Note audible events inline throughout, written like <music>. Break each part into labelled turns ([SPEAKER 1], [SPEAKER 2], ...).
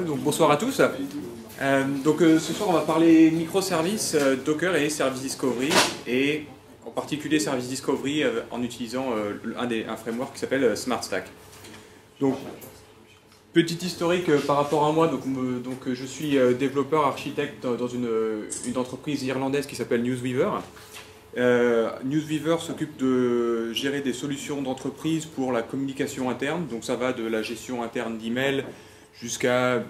[SPEAKER 1] donc bonsoir à tous. Euh, donc euh, ce soir on va parler microservices, euh, Docker et Service Discovery et en particulier Service Discovery en utilisant un, des, un framework qui s'appelle SmartStack. Donc petit historique par rapport à moi, donc, donc je suis développeur architecte dans une, une entreprise irlandaise qui s'appelle Newsweaver. Newsweaver s'occupe de gérer des solutions d'entreprise pour la communication interne, donc ça va de la gestion interne d'email jusqu'à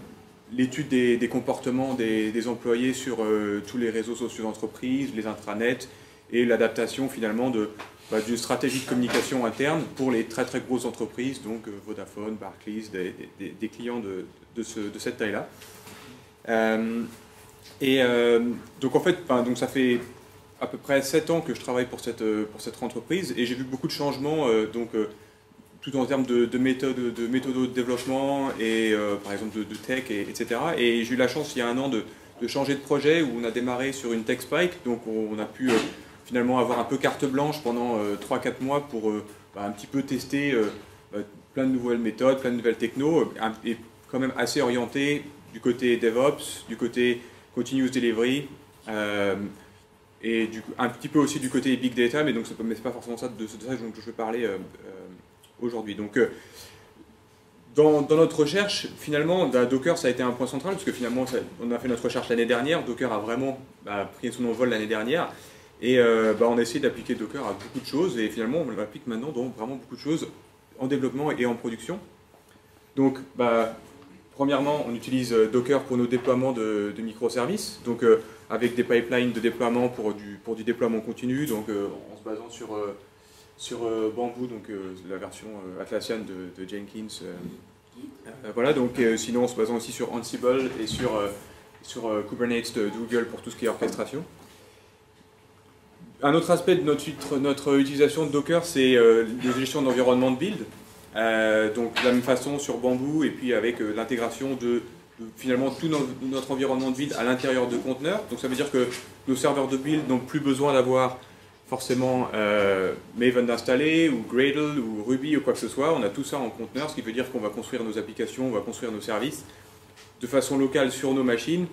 [SPEAKER 1] l'étude des, comportements des, employés sur euh, tous les réseaux sociaux d'entreprise, les intranets, et l'adaptation finalement de, bah, d'une stratégie de communication interne pour les très très grosses entreprises, donc euh, Vodafone, Barclays, des, clients de, de, cette taille-là. Euh, et donc en fait, donc ça fait à peu près 7 ans que je travaille pour cette, pour cette entreprise et j'ai vu beaucoup de changements. donc tout en termes de, méthodes de, méthode de développement et euh, par exemple de, tech, et, etc. Et j'ai eu la chance il y a un an de, changer de projet où on a démarré sur une tech spike, donc on, a pu euh, finalement avoir un peu carte blanche pendant 3-4 euh, mois pour bah, un petit peu tester plein de nouvelles méthodes, plein de nouvelles technos, et quand même assez orienté du côté DevOps, du côté Continuous Delivery, et du, un petit peu aussi du côté Big Data, mais donc ce n'est pas forcément ça de, ça dont je vais parler aujourd'hui. Donc, euh, dans, notre recherche, finalement, bah, Docker, ça a été un point central, parce que finalement, on a fait notre recherche l'année dernière. Docker a vraiment bah, pris son envol l'année dernière. Et euh, bah, on a essayé d'appliquer Docker à beaucoup de choses, et finalement, on l'applique maintenant dans vraiment beaucoup de choses en développement et en production. Donc, premièrement, on utilise euh, Docker pour nos déploiements de, microservices, donc avec des pipelines de déploiement pour du, pour du déploiement continu, donc en se basant sur sur euh, Bamboo, donc euh, la version euh, Atlassian de, Jenkins. voilà, donc sinon en se basant aussi sur Ansible et sur, sur Kubernetes de Google pour tout ce qui est orchestration. Un autre aspect de notre, notre utilisation de Docker, c'est la gestion d'environnement de build. donc de la même façon sur Bamboo et puis avec l'intégration de, finalement tout notre environnement de build à l'intérieur de conteneurs. Donc ça veut dire que nos serveurs de build n'ont plus besoin d'avoir forcément euh, Maven d'installer, ou Gradle, ou Ruby, ou quoi que ce soit. On a tout ça en conteneur, ce qui veut dire qu'on va construire nos applications, on va construire nos services de façon locale sur nos machines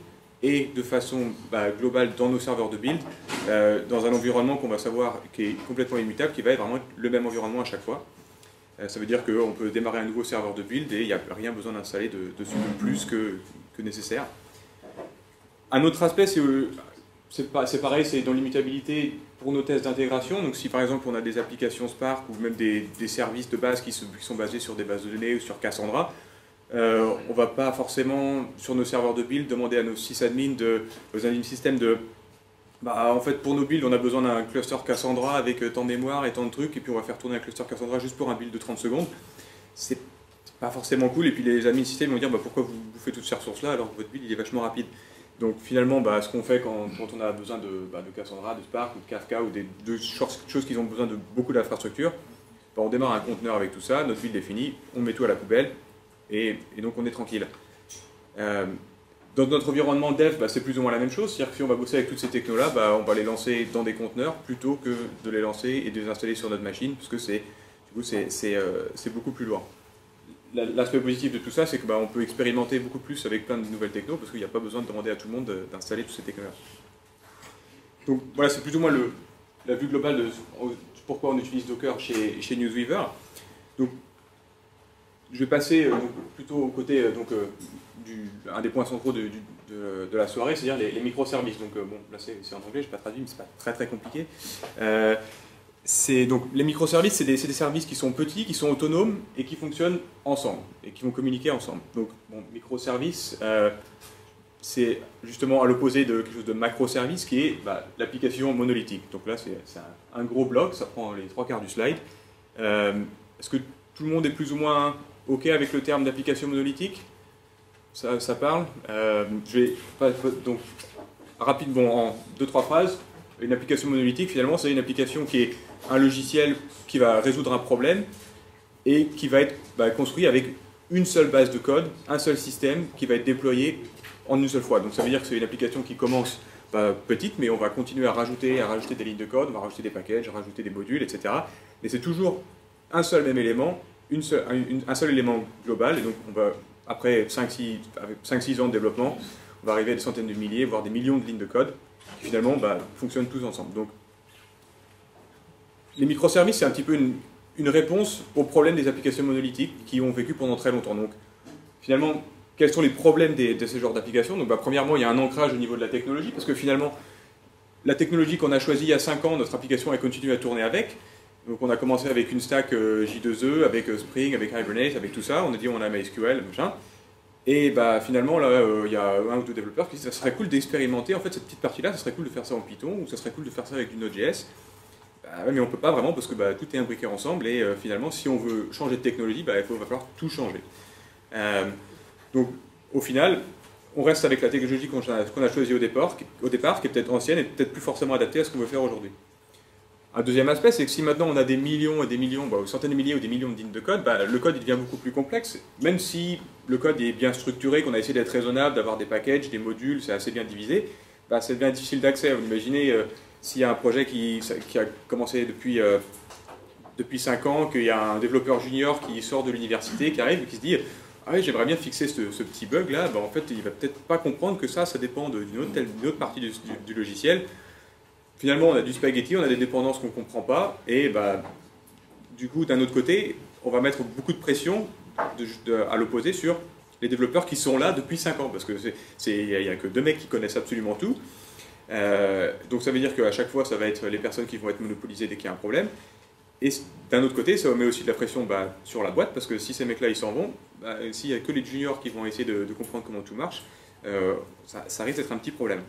[SPEAKER 1] et de façon bah, globale dans nos serveurs de build, euh, dans un environnement qu'on va savoir qui est complètement immutable, qui va être vraiment le même environnement à chaque fois. Euh, ça veut dire qu'on peut démarrer un nouveau serveur de build et il n'y a rien besoin d'installer de, dessus de plus que, que nécessaire. Un autre aspect, c'est c'est pareil, c'est dans l'immutabilité pour nos tests d'intégration. Donc si par exemple on a des applications Spark ou même des, services de base qui, sont basés sur des bases de données ou sur Cassandra, euh, on va pas forcément sur nos serveurs de build demander à nos sysadmins, de, aux admin système de bah, en fait pour nos builds on a besoin d'un cluster Cassandra avec euh, tant de mémoire et tant de trucs et puis on va faire tourner un cluster Cassandra juste pour un build de 30 secondes. C'est pas forcément cool et puis les admin systèmes vont dire bah, pourquoi vous bouffez toutes ces ressources là alors que votre build il est vachement rapide. Donc finalement, bah, ce qu'on fait quand, on a besoin de, bah, de, Cassandra, de Spark ou de Kafka ou des deux choses qui ont besoin de beaucoup d'infrastructures, bah, on démarre un conteneur avec tout ça, notre build est fini, on met tout à la poubelle et, donc on est tranquille. Euh, dans notre environnement dev, c'est plus ou moins la même chose, c'est-à-dire que si on va bosser avec toutes ces technos-là, on va les lancer dans des conteneurs plutôt que de les lancer et de les installer sur notre machine, parce que c'est euh, beaucoup plus loin l'aspect positif de tout ça, c'est qu'on bah, peut expérimenter beaucoup plus avec plein de nouvelles technos, parce qu'il n'y a pas besoin de demander à tout le monde d'installer tous ces technos-là. Donc voilà, c'est plus ou le, la vue globale de pourquoi on utilise Docker chez, chez Newsweaver. Donc, je vais passer euh, plutôt au côté, euh, donc, euh, du, un des points centraux de, de, la soirée, c'est-à-dire les, microservices. Donc, bon, là c'est en anglais, je n'ai pas traduit, mais c'est pas très très compliqué donc les microservices, c'est des, services qui sont petits, qui sont autonomes et qui fonctionnent ensemble et qui vont communiquer ensemble. Donc, bon, microservice, euh, c'est justement à l'opposé de quelque chose de macroservice qui est bah, l'application monolithique. Donc là, c'est un, gros bloc, ça prend les trois quarts du slide. Euh, est-ce que tout le monde est plus ou moins OK avec le terme d'application monolithique? Ça, parle euh, Je vais donc rapidement en deux trois phrases. Une application monolithique, finalement, c'est une application qui est un logiciel qui va résoudre un problème et qui va être bah, construit avec une seule base de code, un seul système qui va être déployé en une seule fois. Donc ça veut dire que c'est une application qui commence bah, petite, mais on va continuer à rajouter, à rajouter des lignes de code, on va rajouter des packages, rajouter des modules, etc. Mais c'est toujours un seul même élément un seul élément global, et donc on va, après 5-6 ans de développement, on va arriver à des centaines de milliers, voire des millions de lignes de code, qui finalement bah, fonctionnent tous ensemble. Les microservices, c'est un petit peu une, réponse aux problèmes des applications monolithiques qui ont vécu pendant très longtemps. Donc, finalement, quels sont les problèmes de ce genre d'applications? Donc, bah, premièrement, il y a un ancrage au niveau de la technologie, parce que finalement, la technologie qu'on a choisie il y a 5 ans, notre application, elle continue à tourner avec. Donc, on a commencé avec une stack euh, J2E, avec euh, Spring, avec Hibernate, avec tout ça. On a dit on a MySQL, machin. Et bah, finalement, là, euh, il y a un ou deux développeurs qui disent ça serait cool d'expérimenter en fait cette petite partie-là, ça serait cool de faire ça en Python, ou ça serait cool de faire ça avec du Node.js. Bah, mais on ne peut pas vraiment parce que bah, tout est imbriqué ensemble et finalement, si on veut changer de technologie, bah, il va falloir tout changer. donc, au final, on reste avec la technologie qu'on a, choisie au départ, au départ, qui est peut-être ancienne et peut-être plus forcément adaptée à ce qu'on veut faire aujourd'hui. Un deuxième aspect, c'est que si maintenant on a des millions et des millions, bah, centaines de milliers ou des millions de lignes de code, bah, le code il devient beaucoup plus complexe. Même si le code est bien structuré, qu'on a essayé d'être raisonnable, d'avoir des packages, des modules, c'est assez bien divisé, bah, c'est bien difficile d'accès. Vous imaginez euh, s'il y a un projet qui, a commencé depuis, euh, depuis 5 ans, qu'il y a un développeur junior qui sort de l'université, qui arrive et qui se dit ah oui, j'aimerais bien fixer ce, petit bug là, bah, en fait il va peut-être pas comprendre que ça, ça dépend d'une autre, partie du logiciel finalement, on a du spaghetti, on a des dépendances qu'on ne comprend pas, et bah, du coup, d'un autre côté, on va mettre beaucoup de pression à l'opposé sur les développeurs qui sont là depuis 5 ans, parce qu'il n'y a, que deux mecs qui connaissent absolument tout. Euh, donc ça veut dire qu'à chaque fois, ça va être les personnes qui vont être monopolisées dès qu'il y a un problème. Et d'un autre côté, ça met aussi de la pression bah, sur la boîte, parce que si ces mecs-là, ils s'en vont, bah, s'il n'y a que les juniors qui vont essayer de, comprendre comment tout marche, euh, ça, risque d'être un petit problème.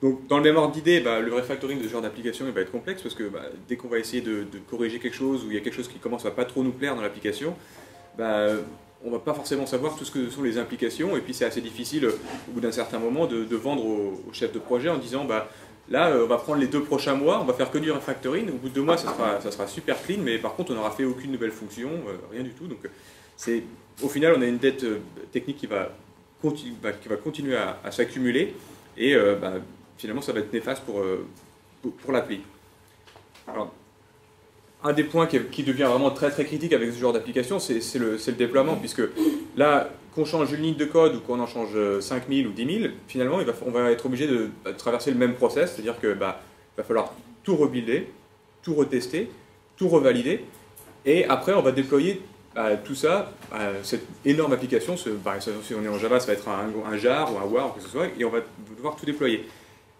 [SPEAKER 1] Donc, dans le même ordre d'idée, bah, le refactoring de ce genre d'application va être complexe parce que bah, dès qu'on va essayer de, corriger quelque chose ou il y a quelque chose qui commence à pas trop nous plaire dans l'application, bah, on va pas forcément savoir tout ce que sont les implications et puis c'est assez difficile au bout d'un certain moment de, vendre au, chef de projet en disant bah, là euh, on va prendre les deux prochains mois, on va faire que du refactoring, au bout de deux mois ça sera, super clean mais par contre on n'aura fait aucune nouvelle fonction, euh, rien du tout. Au final on a une dette euh, technique qui va, continu, qui va continuer à, s'accumuler et finalement, ça va être néfaste pour, euh, pour, l'appli. Un des points qui, devient vraiment très très critique avec ce genre d'application, c'est le, déploiement, puisque là, qu'on change une ligne de code ou qu'on en change 5000 ou 10 000, finalement, on va être obligé de, traverser le même process, c'est-à-dire qu'il bah, va falloir tout rebuilder, tout retester, tout revalider, et après, on va déployer bah, tout ça, bah, cette énorme application, si on est en Java, ça va être un, un jar ou un war, ou que ce soit, et on va devoir tout déployer.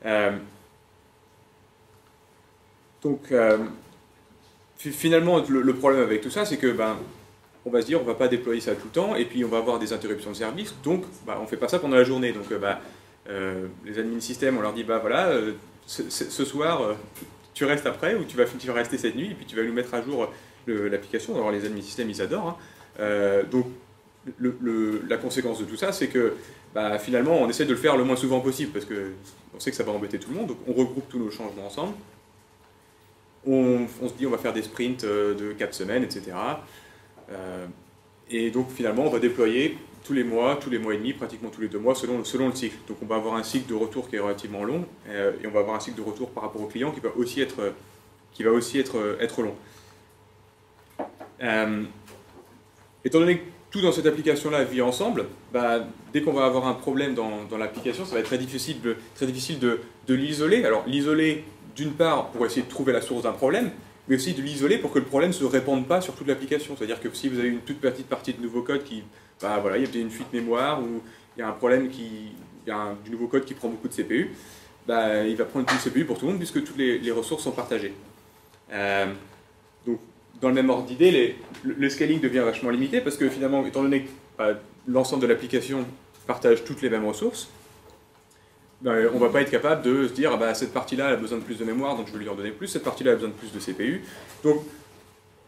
[SPEAKER 1] Euh, donc, euh, finalement, le, problème avec tout ça, c'est que ben, on va se dire, on va pas déployer ça tout le temps, et puis on va avoir des interruptions de service, donc ben, on fait pas ça pendant la journée. Donc, ben, les admins système, on leur dit, bah voilà, ce, soir, tu restes après, ou tu vas, rester cette nuit, et puis tu vas nous mettre à jour l'application. Alors les admins système, ils adorent. Hein. donc, la conséquence de tout ça, c'est que bah, finalement, on essaie de le faire le moins souvent possible parce qu'on sait que ça va embêter tout le monde. Donc, on regroupe tous nos changements ensemble. On, se dit, on va faire des sprints euh, de 4 semaines, etc. Euh, et donc, finalement, on va déployer tous les mois, tous les mois et demi, pratiquement tous les deux mois, selon, le cycle. Donc, on va avoir un cycle de retour qui est relativement long euh, et on va avoir un cycle de retour par rapport au client qui va aussi être, qui va aussi être, être long. étant donné que tout dans cette application-là vit ensemble, bah, dès qu'on va avoir un problème dans, l'application, ça va être très difficile très difficile de l'isoler. Alors l'isoler d'une part pour essayer de trouver la source d'un problème, mais aussi de l'isoler pour que le problème ne se répande pas sur toute l'application. C'est-à-dire que si vous avez une toute petite partie de nouveau code qui, bah, voilà, il y a une fuite mémoire ou il y a un problème qui, il y a du nouveau code qui prend beaucoup de CPU, bah, il va prendre tout le CPU pour tout le monde puisque toutes les, ressources sont partagées. Euh, donc dans le même ordre d'idée, le, scaling devient vachement limité parce que finalement, étant donné que bah, l'ensemble de l'application partage toutes les mêmes ressources, ben, on va pas être capable de se dire ah bah, cette partie-là a besoin de plus de mémoire, donc je vais lui en donner plus, cette partie-là a besoin de plus de CPU. Donc,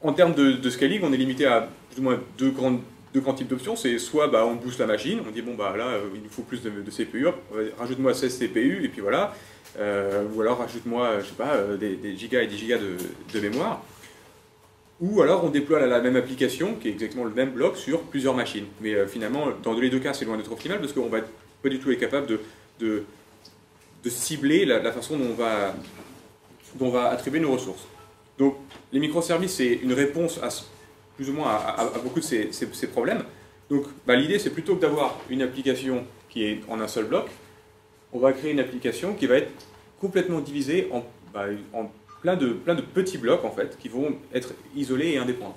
[SPEAKER 1] en termes de, scaling, on est limité à plus ou moins deux, grandes, deux grands types d'options. C'est soit bah, on booste la machine, on dit bon bah là euh, il nous faut plus de, CPU, rajoute-moi 16 CPU et puis voilà, euh, ou alors rajoute-moi je sais pas euh, des, gigas et des gigas de mémoire ou alors on déploie la, même application, qui est exactement le même bloc, sur plusieurs machines. Mais euh, finalement, dans les deux cas, c'est loin d'être optimal, parce qu'on va pas du tout être capable de, de, cibler la, façon dont on, va, dont on va attribuer nos ressources. Donc les microservices, c'est une réponse à, plus ou moins à, beaucoup de ces, problèmes. Donc bah, l'idée, c'est plutôt que d'avoir une application qui est en un seul bloc, on va créer une application qui va être complètement divisée en, bah, plein, de, plein de petits blocs, en fait, qui vont être isolés et indépendants.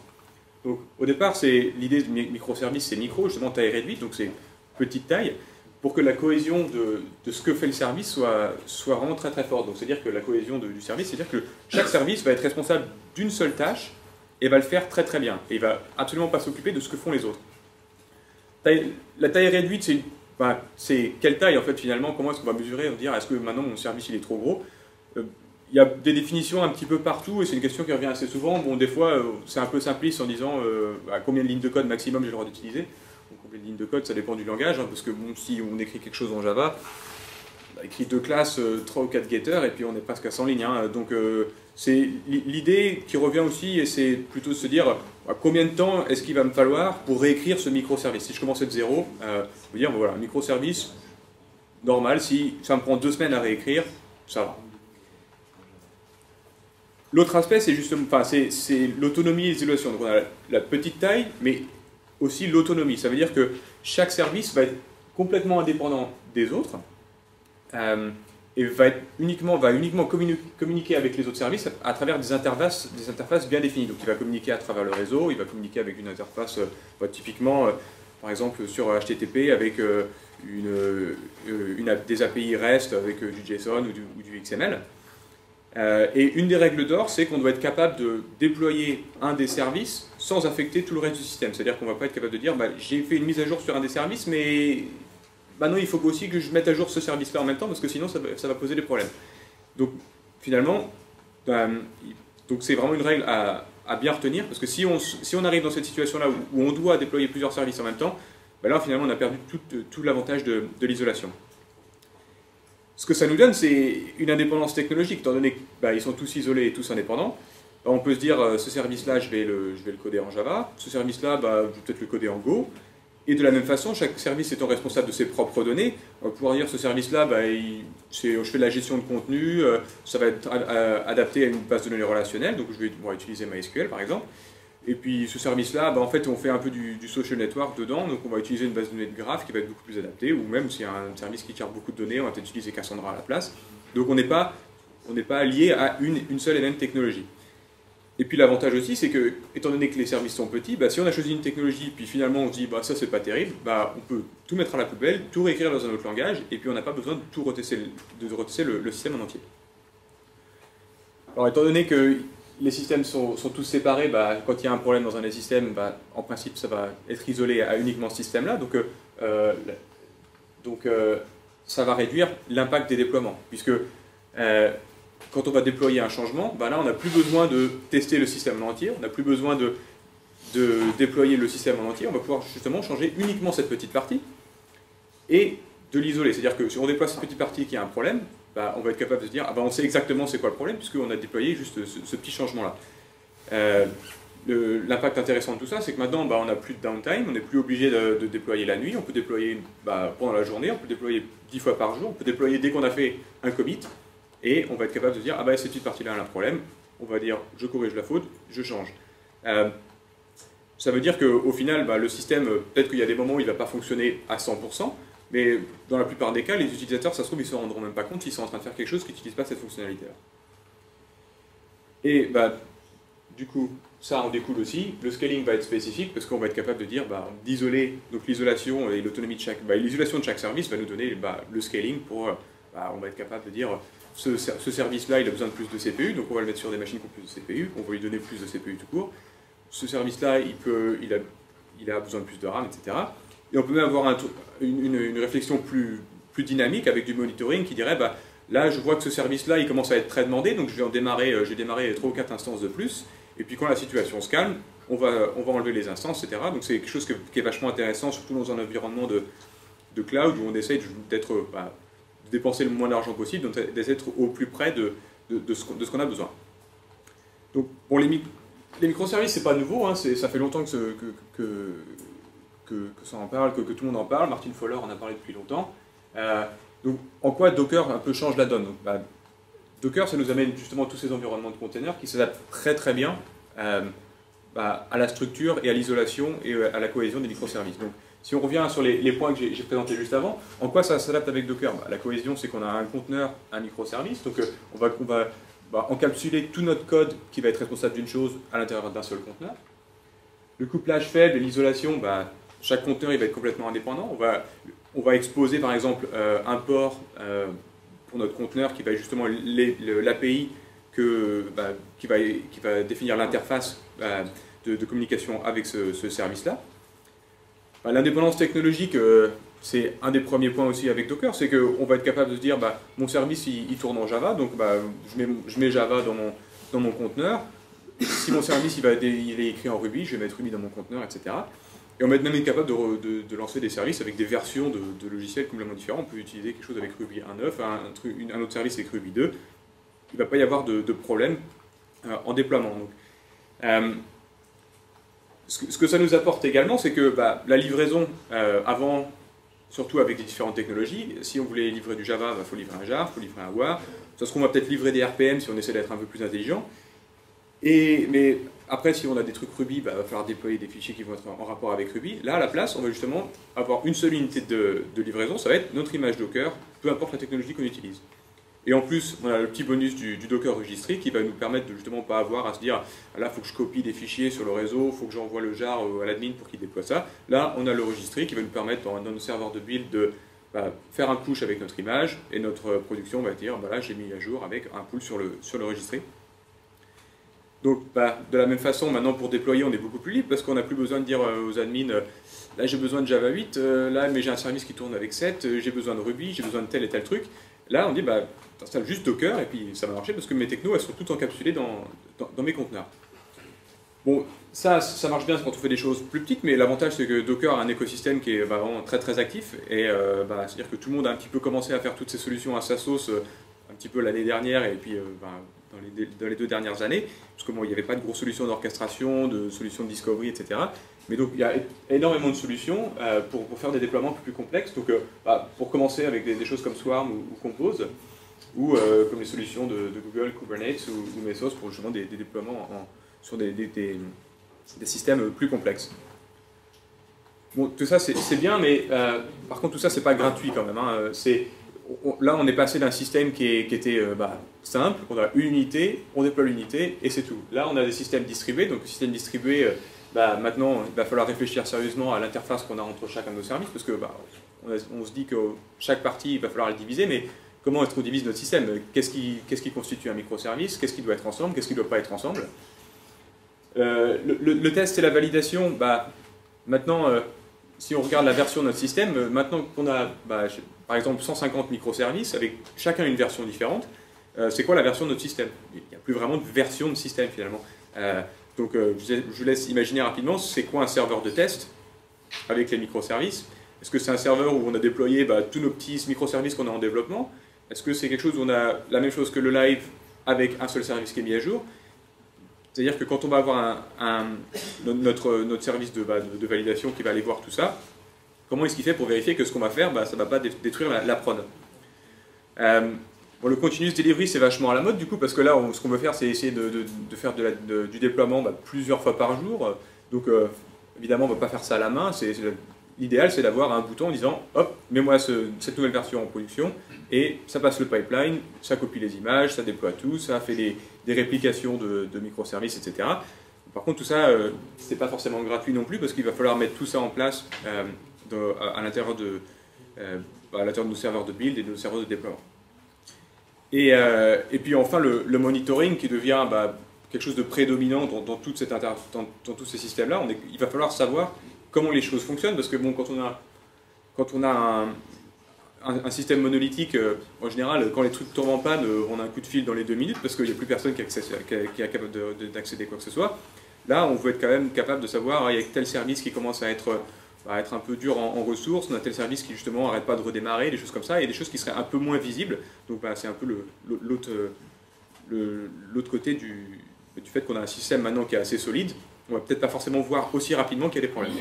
[SPEAKER 1] Donc au départ, c'est l'idée de microservice, c'est micro, justement taille réduite, donc c'est petite taille, pour que la cohésion de, de, ce que fait le service soit, soit vraiment très très forte. Donc c'est-à-dire que la cohésion du service, c'est-à-dire que chaque service va être responsable d'une seule tâche et va le faire très très bien. Et il va absolument pas s'occuper de ce que font les autres. la taille réduite, c'est quelle taille en fait finalement? Comment est-ce qu'on va mesurer dire est-ce que maintenant mon service il est trop gros? Euh, Il y a des définitions un petit peu partout et c'est une question qui revient assez souvent. Bon, des fois euh, c'est un peu simpliste en disant euh, à combien de lignes de code maximum j'ai le droit d'utiliser. De lignes de code ça dépend du langage hein, parce que bon, si on écrit quelque chose en Java, on écrit deux classes, trois ou quatre getters et puis on est presque à 100 lignes. Hein. donc c'est l'idée qui revient aussi, et c'est plutôt de se dire combien de temps est-ce qu'il va me falloir pour réécrire ce microservice? Si je commençais de zéro, euh, vous dire voilà, un microservice normal, si ça me prend deux semaines à réécrire, ça va. L'autre aspect, c'est justement, enfin, c'est l'autonomie et l'isolation. Donc on a la, petite taille, mais aussi l'autonomie. Ça veut dire que chaque service va être complètement indépendant des autres. Euh, et va, uniquement, va uniquement communiquer avec les autres services à, travers des interfaces, des interfaces bien définies. Donc il va communiquer à travers le réseau, il va communiquer avec une interface, euh, typiquement, euh, par exemple sur HTTP, avec une, des API REST avec du JSON ou du, XML. et une des règles d'or, c'est qu'on doit être capable de déployer un des services sans affecter tout le reste du système. C'est-à-dire qu'on ne va pas être capable de dire, bah, j'ai fait une mise à jour sur un des services, mais maintenant il faut aussi que je mette à jour ce service-là en même temps parce que sinon ça va, poser des problèmes. Donc finalement, donc c'est vraiment une règle à, bien retenir parce que si on, arrive dans cette situation-là où, on doit déployer plusieurs services en même temps, ben là finalement on a perdu tout, l'avantage de, l'isolation. Ce que ça nous donne, c'est une indépendance technologique, étant donné qu'ils sont tous isolés et tous indépendants. On peut se dire, euh, ce service-là, je, vais le, coder en Java, ce service-là, je vais peut-être le coder en Go, et de la même façon, chaque service étant responsable de ses propres données, on va pouvoir dire ce service-là, bah, je fais de la gestion de contenu, euh, ça va être adapté à une base de données relationnelle, donc je vais utiliser MySQL par exemple. Et puis ce service-là, bah, en fait, on fait un peu du, social network dedans, donc on va utiliser une base de données de graph qui va être beaucoup plus adaptée, ou même s'il y a un service qui tire beaucoup de données, on va peut-être utiliser Cassandra à la place. Donc on n'est pas, lié à une seule et même technologie. Et puis l'avantage aussi, c'est que, étant donné que les services sont petits, bah, si on a choisi une technologie, puis finalement on se dit bah, ça c'est pas terrible, bah, on peut tout mettre à la poubelle, tout réécrire dans un autre langage, et puis on n'a pas besoin de tout retester, de le, système en entier. Alors étant donné que les systèmes sont, tous séparés, bah, quand il y a un problème dans un des systèmes, bah, en principe ça va être isolé à uniquement ce système-là, donc, euh, donc euh, ça va réduire l'impact des déploiements, puisque euh, quand on va déployer un changement, ben là, on n'a plus besoin de tester le système en entier, on n'a plus besoin de, déployer le système en entier, on va pouvoir justement changer uniquement cette petite partie et de l'isoler. C'est-à-dire que si on déploie cette petite partie qui a un problème, ben, on va être capable de se dire, ah ben, on sait exactement c'est quoi le problème, puisqu'on a déployé juste ce, petit changement-là. Euh, l'impact intéressant de tout ça, c'est que maintenant, on n'a plus de downtime, on n'est plus obligé de, déployer la nuit, on peut déployer pendant la journée, on peut déployer dix fois par jour, on peut déployer dès qu'on a fait un commit, et on va être capable de dire, ah bah cette petite partie-là a un problème, on va dire, je corrige la faute, je change. Euh, ça veut dire qu'au final, bah, le système, peut-être qu'il y a des moments où il ne va pas fonctionner à 100%, mais dans la plupart des cas, les utilisateurs, ça se trouve, ils ne se rendront même pas compte qu'ils sont en train de faire quelque chose qui n'utilise pas cette fonctionnalité-là. Et bah, du coup, ça en découle aussi. Le scaling va être spécifique parce qu'on va être capable de dire bah, d'isoler, donc l'isolation et l'autonomie de chaque, bah, l'isolation de chaque service va nous donner bah, le scaling pour, bah, on va être capable de dire ce, service-là, il a besoin de plus de CPU, donc on va le mettre sur des machines qui ont plus de CPU, on va lui donner plus de CPU tout court. Ce service-là, il, a, besoin de plus de RAM, etc. Et on peut même avoir une, réflexion plus, dynamique avec du monitoring qui dirait, bah, là, je vois que ce service-là, il commence à être très demandé, donc je vais en démarrer, euh, je vais démarrer 3 ou 4 instances de plus, et puis quand la situation se calme, on va, enlever les instances, etc. Donc c'est quelque chose qui est vachement intéressant, surtout dans un environnement de, cloud où on essaye d'être bah, dépenser le moins d'argent possible, donc d'être au plus près de, de, ce qu'on a besoin. Donc, bon, les, les microservices, c'est pas nouveau, hein, ça fait longtemps que, que, que, ça en parle, que, tout le monde en parle. Martin Fowler en a parlé depuis longtemps. Euh, donc, en quoi Docker un peu change la donne? Bah, Docker, ça nous amène justement tous ces environnements de containers qui s'adaptent très très bien euh, bah, à la structure et à l'isolation et à la cohésion des microservices. Si on revient sur les, points que j'ai présentés juste avant, en quoi ça s'adapte avec Docker bah, La cohésion, c'est qu'on a un conteneur, un microservice, donc on va, on va bah, encapsuler tout notre code qui va être responsable d'une chose à l'intérieur d'un seul conteneur. Le couplage faible l'isolation, bah, chaque conteneur il va être complètement indépendant. On va, exposer par exemple euh, un port euh, pour notre conteneur qui va justement l'API qui, va, définir l'interface de, communication avec ce, service-là. L'indépendance technologique, euh, c'est un des premiers points aussi avec Docker, c'est qu'on va être capable de se dire, bah, mon service il, tourne en Java, donc bah, je, mets, Java dans mon, conteneur. Si mon service il, va, est écrit en Ruby, je vais mettre Ruby dans mon conteneur, etc. Et on va être même capable de, lancer des services avec des versions de, logiciels complètement différents. On peut utiliser quelque chose avec Ruby 1.9, un, autre service avec Ruby 2. Il ne va pas y avoir de, problème euh, en déploiement. Euh, ce, que, ça nous apporte également, c'est que bah, la livraison, euh, avant surtout avec les différentes technologies. Si on voulait livrer du Java, il bah, faut livrer un jar, il faut livrer un war. Ça se trouve, on va peut-être livrer des RPM si on essaie d'être un peu plus intelligent. Et, mais après, si on a des trucs Ruby, bah, il va falloir déployer des fichiers qui vont être en rapport avec Ruby. Là, à la place, on va justement avoir une seule unité de livraison, ça va être notre image Docker, peu importe la technologie qu'on utilise. Et en plus, on a le petit bonus du, Docker Registry qui va nous permettre de justement pas avoir à se dire là, il faut que je copie des fichiers sur le réseau, il faut que j'envoie le jar à l'admin pour qu'il déploie ça. Là, on a le Registry qui va nous permettre dans, nos serveurs de build de bah, faire un push avec notre image et notre production va dire bah là, j'ai mis à jour avec un pull sur le, sur le Registry. Donc, bah, de la même façon, maintenant pour déployer, on est beaucoup plus libre parce qu'on n'a plus besoin de dire euh, aux admins euh, là j'ai besoin de Java 8, euh, là mais j'ai un service qui tourne avec 7, j'ai besoin de Ruby, j'ai besoin de tel et tel truc. Là, on dit bah, t'installes juste Docker et puis ça va marcher parce que mes technos, elles sont toutes encapsulées dans, dans, mes conteneurs. Bon, ça, ça marche bien quand on fait des choses plus petites, mais l'avantage c'est que Docker a un écosystème qui est bah, vraiment très très actif et euh, bah, c'est-à-dire que tout le monde a un petit peu commencé à faire toutes ces solutions à sa sauce euh, un petit peu l'année dernière et puis euh, bah, dans, les, dans, les, deux dernières années, parce que bon, il n'y avait pas de grosses solutions d'orchestration, de solutions de discovery, etc. Mais donc il y a énormément de solutions pour, pour, faire des déploiements plus complexes. Donc pour commencer avec des, choses comme Swarm ou Compose, ou euh, comme les solutions de, Google, Kubernetes ou, Mesos pour justement des, déploiements sur des, systèmes plus complexes. Bon, tout ça c'est bien, mais euh, par contre tout ça c'est pas gratuit quand même. Hein. là on est passé d'un système qui, était euh, bah, simple, on a une unité, on déploie l'unité et c'est tout. Là on a des systèmes distribués, donc le système distribué, bah, maintenant il va falloir réfléchir sérieusement à l'interface qu'on a entre chacun de nos services, parce que bah, on, se dit que chaque partie il va falloir la diviser, mais comment est-ce qu'on divise notre système Qu'est-ce qui, constitue un microservice Qu'est-ce qui doit être ensemble Qu'est-ce qui ne doit pas être ensemble euh, le, test et la validation, bah, maintenant, euh, si on regarde la version de notre système, euh, maintenant qu'on a, bah, par exemple, 150 microservices, avec chacun une version différente, c'est quoi la version de notre système? Il n'y a plus vraiment de version de système, finalement. donc, je vous laisse imaginer rapidement, c'est quoi un serveur de test avec les microservices? Est-ce que c'est un serveur où on a déployé bah, tous nos petits microservices qu'on a en développement? Est-ce que c'est quelque chose où on a la même chose que le live avec un seul service qui est mis à jour? C'est-à-dire que quand on va avoir notre, notre service bah, de, de, validation qui va aller voir tout ça, comment est-ce qu'il fait pour vérifier que ce qu'on va faire, bah, ça ne va pas détruire la, prod? Euh, Le continuous delivery, c'est vachement à la mode du coup, parce que là, ce qu'on veut faire, c'est essayer de, faire du déploiement bah, plusieurs fois par jour. Donc, euh, évidemment, on ne va pas faire ça à la main. L'idéal, c'est d'avoir un bouton en disant Hop, mets-moi cette nouvelle version en production et ça passe le pipeline, ça copie les images, ça déploie tout, ça fait des, réplications de, microservices, etc. Par contre, tout ça, euh, ce n'est pas forcément gratuit non plus parce qu'il va falloir mettre tout ça en place euh, à, l'intérieur de, euh, nos serveurs de build et de nos serveurs de déploiement. Et, et puis enfin, le, monitoring qui devient bah, quelque chose de prédominant dans, dans, dans, tous ces systèmes-là. Il va falloir savoir comment les choses fonctionnent parce que bon, quand on a, quand on a un, système monolithique, euh, en général, quand les trucs tombent en panne, euh, on a un coup de fil dans les deux minutes parce qu'il n'y a plus personne qui, est capable d'accéder à quoi que ce soit. Là, on veut être quand même capable de savoir, ah, il y a tel service qui commence à être, à être un peu dur en, ressources, on a tel service qui justement n'arrête pas de redémarrer, des choses comme ça, et des choses qui seraient un peu moins visibles. Donc bah, c'est un peu l'autre côté du fait qu'on a un système maintenant qui est assez solide. On va peut-être pas forcément voir aussi rapidement qu'il y a des problèmes.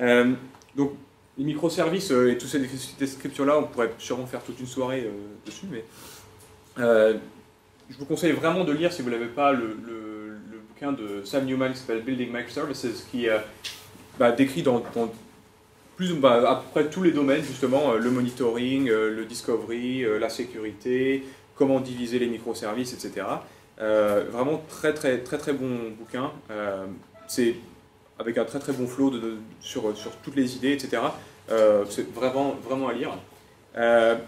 [SPEAKER 1] Euh, donc les microservices euh, et toutes ces descriptions-là, on pourrait sûrement faire toute une soirée euh, dessus, mais je vous conseille vraiment de lire, si vous n'avez pas, le, bouquin de Sam Newman qui s'appelle Building Microservices, qui bah, décrit dans, plus bah, à peu près tous les domaines, justement, le monitoring, le discovery, la sécurité, comment diviser les microservices, etc. vraiment très très très très bon bouquin. c'est avec un très très bon flow sur, sur toutes les idées, etc. c'est vraiment, vraiment à lire.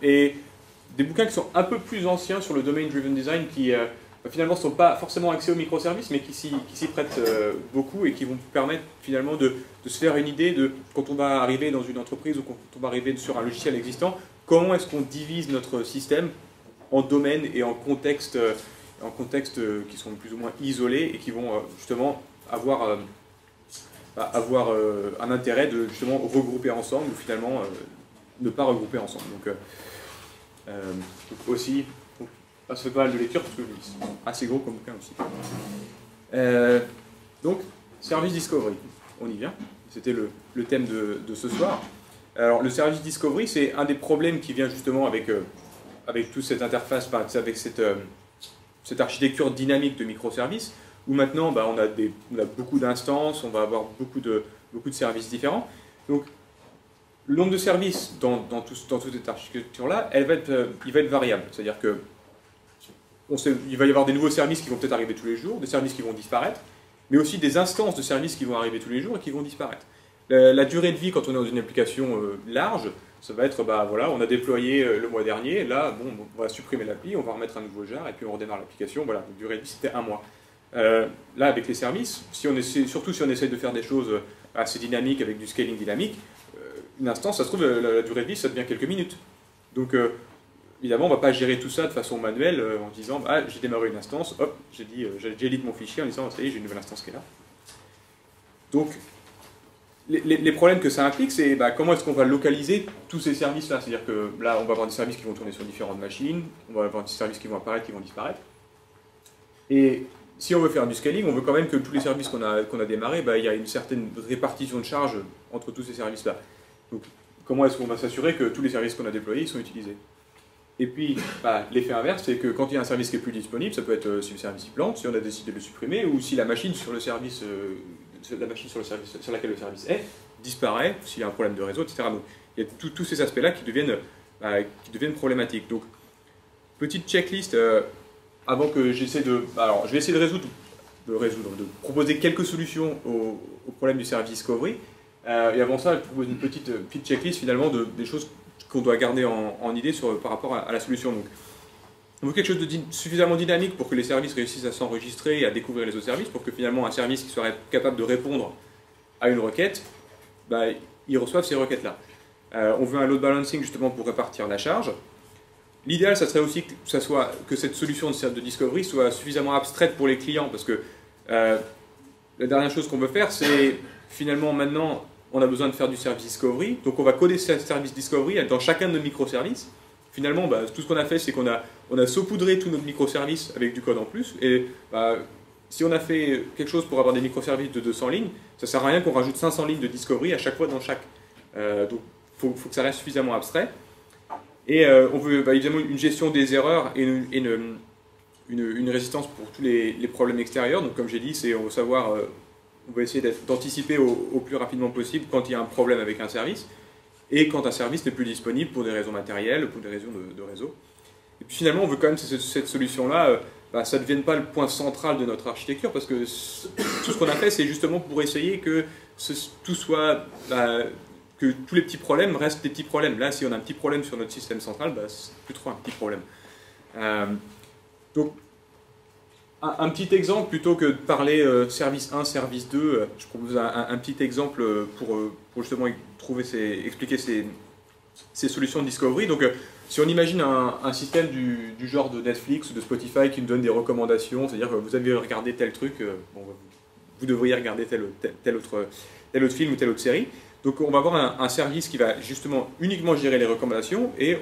[SPEAKER 1] et des bouquins qui sont un peu plus anciens sur le domain driven design qui euh, finalement ne sont pas forcément axés aux microservices mais qui s'y prêtent euh, beaucoup et qui vont permettre finalement de, se faire une idée de quand on va arriver dans une entreprise ou quand on va arriver sur un logiciel existant, comment est-ce qu'on divise notre système en domaines et en contextes, euh, en contextes qui sont plus ou moins isolés et qui vont justement avoir, bah, avoir un intérêt de justement regrouper ensemble ou finalement ne pas regrouper ensemble. Donc, euh, aussi, ça fait pas mal de lecture parce que c'est assez gros comme bouquin aussi. Euh, donc, Service Discovery, on y vient. C'était le, le, thème de, de, ce soir. Alors, le Service Discovery, c'est un des problèmes qui vient justement avec, euh, avec toute cette interface, avec cette, euh, cette architecture dynamique de microservices, où maintenant bah, on, a beaucoup d'instances, on va avoir beaucoup de, services différents. Donc, le nombre de services dans, dans, tout, dans toute cette architecture-là, euh, il va être variable. C'est-à-dire que va y avoir des nouveaux services qui vont peut-être arriver tous les jours, des services qui vont disparaître, mais aussi des instances de services qui vont arriver tous les jours et qui vont disparaître. La, durée de vie, quand on est dans une application euh, large, ça va être, bah voilà, on a déployé euh, le mois dernier, là, bon, on va supprimer l'appli, on va remettre un nouveau jar, et puis on redémarre l'application, voilà, la durée de vie, c'était un mois. là, avec les services, si on essaie, surtout si on essaie de faire des choses assez dynamiques, avec du scaling dynamique, une instance, ça se trouve, la, durée de vie, ça devient quelques minutes. Donc, euh, évidemment, on ne va pas gérer tout ça de façon manuelle euh, en disant ah, j'ai démarré une instance, hop, j'ai dit, euh, j'ai mon fichier en disant ça y est, j'ai une nouvelle instance qui est là. Donc, les, problèmes que ça implique, c'est bah, comment est-ce qu'on va localiser tous ces services-là? C'est-à-dire que là, on va avoir des services qui vont tourner sur différentes machines, on va avoir des services qui vont apparaître, qui vont disparaître. Et si on veut faire du scaling, on veut quand même que tous les services qu'on a, démarrés, bah, il y a une certaine répartition de charges entre tous ces services-là. Donc, comment est-ce qu'on va s'assurer que tous les services qu'on a déployés sont utilisés? Et puis, bah, l'effet inverse, c'est que quand il y a un service qui est plus disponible, ça peut être euh, si le service y plante, si on a décidé de le supprimer, ou si la machine sur le service, euh, la machine sur, laquelle le service est disparaît, s'il y a un problème de réseau, etc. Donc, il y a tous ces aspects-là bah, qui deviennent problématiques. Donc, petite checklist euh, avant que j'essaie de. Alors, je vais essayer de résoudre, de résoudre, de proposer quelques solutions au, problème du service discovery. Euh, et avant ça, elle propose une petite, euh, petite checklist finalement de, des choses qu'on doit garder en, idée par rapport à, la solution. Donc, on veut quelque chose de suffisamment dynamique pour que les services réussissent à s'enregistrer et à découvrir les autres services, pour que finalement un service qui serait capable de répondre à une requête, bah, il reçoive ces requêtes-là. Euh, on veut un load balancing justement pour répartir la charge. L'idéal, ça serait aussi que, ça soit, que cette solution de, de discovery soit suffisamment abstraite pour les clients, parce que la dernière chose qu'on veut faire, c'est finalement maintenant on a besoin de faire du service discovery. Donc on va coder ce service discovery dans chacun de nos microservices. Finalement, bah, tout ce qu'on a fait, c'est qu'on a, saupoudré tous nos microservices avec du code en plus. Et bah, si on a fait quelque chose pour avoir des microservices de 200 lignes, ça ne sert à rien qu'on rajoute 500 lignes de discovery à chaque fois dans chaque. Euh, donc il faut, que ça reste suffisamment abstrait. Et euh, on veut bah, évidemment une gestion des erreurs et une, une, résistance pour tous les, problèmes extérieurs. Donc comme j'ai dit, c'est on veut savoir euh, on va essayer d'anticiper au, plus rapidement possible quand il y a un problème avec un service et quand un service n'est plus disponible pour des raisons matérielles, pour des raisons de, réseau. Et puis finalement, on veut quand même que cette, solution-là, euh, bah, ça ne devienne pas le point central de notre architecture parce que tout ce qu'on a fait, c'est justement pour essayer que tout soit. Bah, que tous les petits problèmes restent des petits problèmes. Là, si on a un petit problème sur notre système central, bah, c'est plus trop un petit problème. Euh, donc, un, petit exemple, plutôt que de parler euh, service 1, service 2, euh, je propose un, petit exemple pour, justement trouver ces, expliquer ces, ces, solutions de discovery. Donc, si on imagine un, système du, genre de Netflix ou de Spotify qui nous donne des recommandations, c'est-à-dire que vous avez regardé tel truc, bon, vous devriez regarder tel, tel, autre, tel autre film ou telle autre série. Donc, on va avoir un, service qui va justement uniquement gérer les recommandations et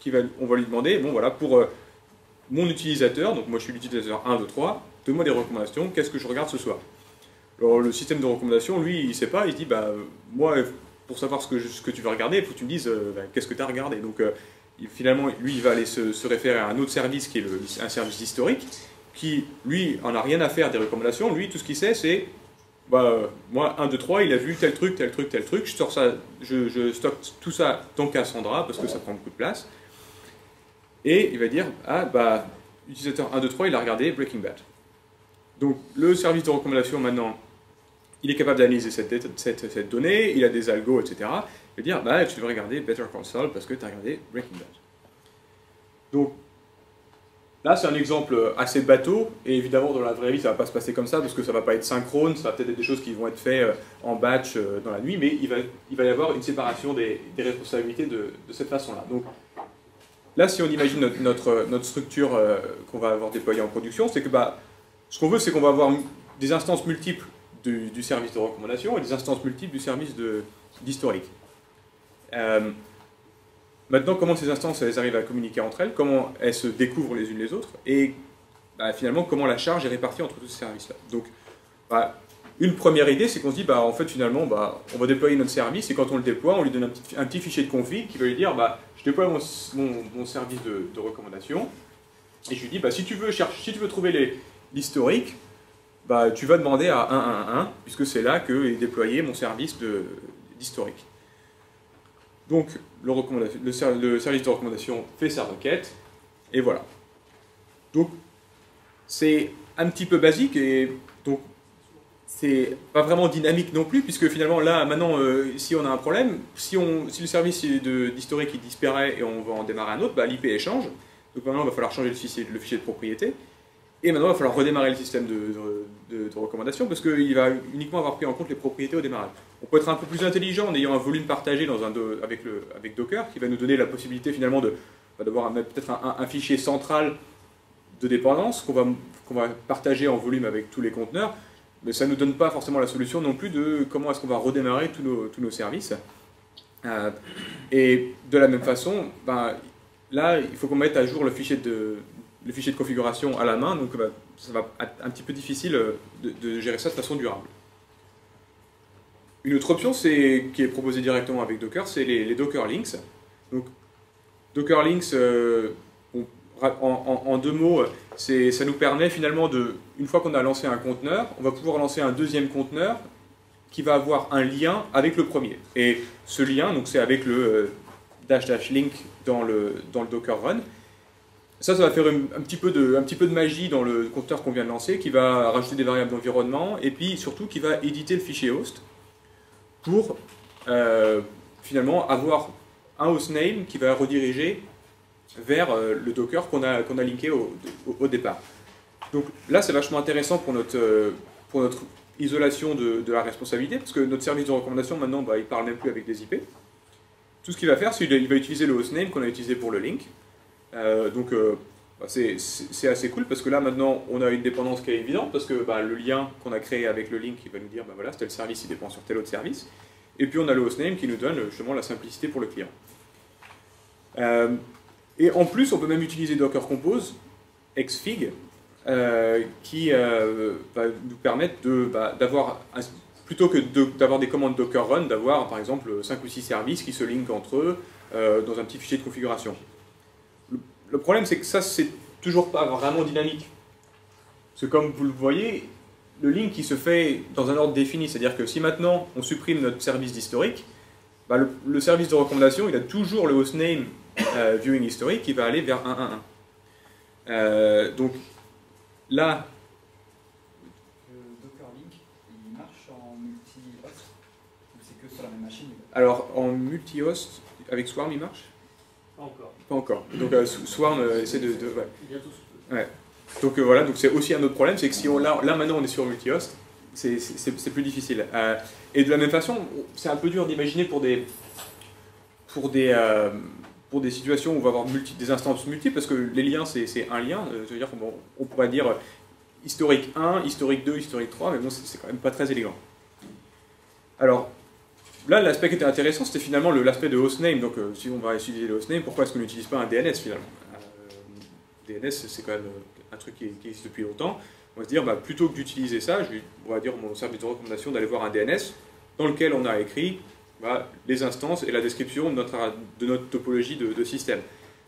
[SPEAKER 1] qui va, on va lui demander, bon voilà, pour mon utilisateur, donc moi je suis l'utilisateur 1, 2, 3, donne-moi des recommandations, qu'est-ce que je regarde ce soir? Alors le système de recommandation, lui, il ne sait pas, il se dit, bah, euh, moi, pour savoir ce que, ce que tu veux regarder, il faut que tu me dises euh, bah, qu'est-ce que tu as regardé. Donc euh, finalement, lui, il va aller se, référer à un autre service qui est un service historique, qui, lui, en a rien à faire des recommandations. Lui, tout ce qu'il sait, c'est bah, moi, 1, 2, 3, il a vu tel truc, tel truc, tel truc, je, sors ça, je, je stocke tout ça dans Cassandra parce que ça prend beaucoup de place. Et il va dire, ah, bah, utilisateur 1, 2, 3, il a regardé Breaking Bad. Donc, le service de recommandation, maintenant, il est capable d'analyser cette, donnée, il a des algos, etc. Va dire, bah, tu devrais regarder Better Saul parce que tu as regardé Breaking Bad. Donc, Là, c'est un exemple assez bateau, et évidemment, dans la vraie vie, ça ne va pas se passer comme ça, parce que ça ne va pas être synchrone, ça va peut-être être des choses qui vont être faites euh, en batch euh, dans la nuit, mais il va, y avoir une séparation des, responsabilités de, cette façon-là. Donc, là, si on imagine notre, notre, structure euh, qu'on va avoir déployée en production, c'est que bah, ce qu'on veut, c'est qu'on va avoir des instances multiples du, service de recommandation et des instances multiples du service d'historique. Maintenant, comment ces instances elles arrivent à communiquer entre elles, comment elles se découvrent les unes les autres, et bah, finalement comment la charge est répartie entre tous ces services-là. Donc, bah, une première idée, c'est qu'on se dit, bah, en fait, finalement, bah, on va déployer notre service, et quand on le déploie, on lui donne un petit, un petit fichier de config qui va lui dire, bah, je déploie mon, mon, service de, recommandation, et je lui dis, bah, si tu veux, chercher, si tu veux trouver l'historique, bah, tu vas demander à 111, puisque c'est là que est déployé mon service d'historique. Donc, le, le, service de recommandation fait sa requête, et voilà. Donc, c'est un petit peu basique, et donc, c'est pas vraiment dynamique non plus, puisque finalement, là, maintenant, euh, si on a un problème, si, on, si le service d'historique disparaît et on va en démarrer un autre, bah, l'IP échange. Donc maintenant, il va falloir changer le le fichier de propriété. Et maintenant, il va falloir redémarrer le système de, de recommandation parce qu'il va uniquement avoir pris en compte les propriétés au démarrage. On peut être un peu plus intelligent en ayant un volume partagé dans un avec, Docker qui va nous donner la possibilité finalement bah, d'avoir peut-être un, fichier central de dépendance qu'on va, va partager en volume avec tous les conteneurs, mais ça ne nous donne pas forcément la solution non plus de comment est-ce qu'on va redémarrer tous nos, tous nos services. Euh, et de la même façon, ben, là, il faut qu'on mette à jour le fichier de, le fichier de configuration à la main, donc bah, ça va être un petit peu difficile euh, de gérer ça de façon durable. Une autre option qui est proposée directement avec Docker, c'est les, Docker Links. Donc, Docker Links, euh, en, deux mots, ça nous permet finalement de, une fois qu'on a lancé un conteneur, on va pouvoir lancer un deuxième conteneur qui va avoir un lien avec le premier. Et ce lien, c'est avec le euh, dash dash link dans le, dans le Docker Run. Ça, ça va faire un, petit peu de, magie dans le conteneur qu'on vient de lancer, qui va rajouter des variables d'environnement, et puis surtout qui va éditer le fichier host pour euh, finalement avoir un hostname qui va rediriger vers euh, le Docker qu'on a, linké au, départ. Donc là, c'est vachement intéressant pour notre, euh, isolation de, de, la responsabilité, parce que notre service de recommandation, maintenant, bah, il ne parle même plus avec des IP. Tout ce qu'il va faire, c'est qu'il va utiliser le hostname qu'on a utilisé pour le link. Donc bah, c'est assez cool, parce que là, maintenant, on a une dépendance qui est évidente, parce que bah, le lien qu'on a créé avec le link, il va nous dire, bah, voilà, tel service, il dépend sur tel autre service. Et puis on a le hostname qui nous donne justement la simplicité pour le client. Euh, et en plus, on peut même utiliser Docker Compose, Xfig, euh, qui euh, va nous permettre bah, d'avoir, plutôt que d'avoir des commandes Docker Run, d'avoir par exemple 5 ou 6 services qui se linkent entre eux dans un petit fichier de configuration. Le, le problème, c'est que ça, c'est toujours pas vraiment dynamique. Parce que comme vous le voyez, le link qui se fait dans un ordre défini, c'est-à-dire que si maintenant on supprime notre service d'historique, bah, le, service de recommandation, il a toujours le hostname euh, viewing historique qui va aller vers 1.1.1. Euh, donc là...
[SPEAKER 2] Docker Link, il marche en multi-host Ou c'est que sur la même machine
[SPEAKER 1] Alors en multi-host, avec Swarm, il marche?
[SPEAKER 2] Pas encore.
[SPEAKER 1] Pas encore. Donc euh, Swarm essaie de... de ouais. Ouais. Donc euh, voilà, donc c'est aussi un autre problème, c'est que si on là, là maintenant on est sur multi-host, c'est plus difficile. Euh, et de la même façon, c'est un peu dur d'imaginer pour des pour des euh, pour des situations où on va avoir multi, des instances multiples, parce que les liens c'est un lien. je veux dire, bon, on pourrait dire historique 1, historique 2, historique 3, mais bon, c'est quand même pas très élégant. Alors, là, l'aspect qui était intéressant, c'était finalement l'aspect de hostname. Donc, si on va utiliser le hostname, pourquoi est-ce qu'on n'utilise pas un DNS finalement? DNS, c'est quand même un truc qui, existe depuis longtemps. On va se dire, bah, plutôt que d'utiliser ça, je on va dire mon service de recommandation d'aller voir un DNS dans lequel on a écrit bah, les instances et la description de notre, topologie de, système.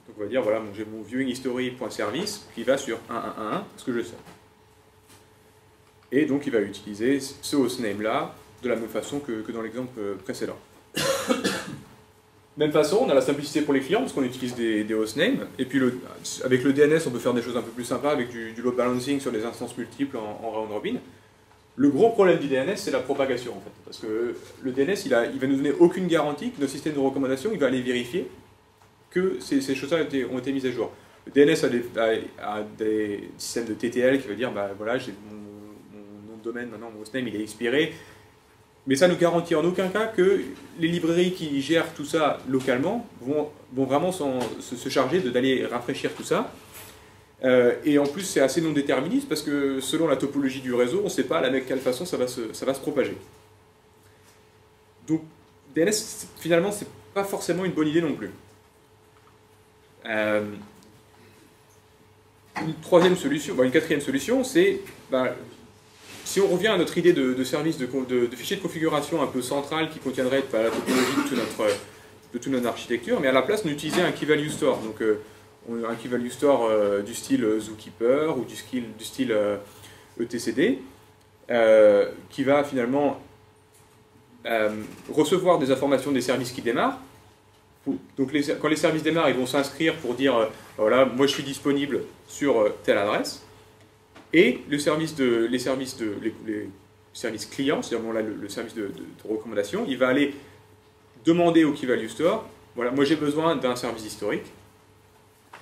[SPEAKER 1] Donc on va dire, voilà, j'ai mon viewing history.service qui va sur 1111, ce que je sais. Et donc il va utiliser ce hostname là de la même façon que, dans l'exemple précédent. Même façon, on a la simplicité pour les clients parce qu'on utilise des, hostnames. Et puis avec le DNS, on peut faire des choses un peu plus sympas avec du, load balancing sur des instances multiples en, en round robin. Le gros problème du DNS, c'est la propagation en fait. Parce que le DNS, il, a, va nous donner aucune garantie que nos systèmes de recommandation, il va aller vérifier que ces, choses-là ont, été mises à jour. Le DNS a des, systèmes de TTL qui veut dire, bah voilà, mon, mon, nom de domaine maintenant, mon hostname, il est expiré mais ça ne garantit en aucun cas que les librairies qui gèrent tout ça localement vont, vraiment se, charger d'aller rafraîchir tout ça. Euh, et en plus, c'est assez non déterministe parce que selon la topologie du réseau, on ne sait pas de quelle façon ça va se, ça va se propager. Donc, DNS, finalement, c'est pas forcément une bonne idée non plus. Euh, une troisième solution, une quatrième solution, c'est bah, si on revient à notre idée de, service de, fichier de configuration un peu central qui contiendrait la topologie de, toute notre, architecture, mais à la place, on utilisait un key value store. Donc, euh, un key value store euh, du style Zookeeper ou du style, ETCD, euh, e qui va finalement recevoir des informations des services qui démarrent. Donc, quand les services démarrent, ils vont s'inscrire pour dire voilà, moi je suis disponible sur telle adresse. Et le service de, les services, de, les, services clients, c'est-à-dire le, service de, recommandation, il va aller demander au Key Value Store, voilà, moi j'ai besoin d'un service historique,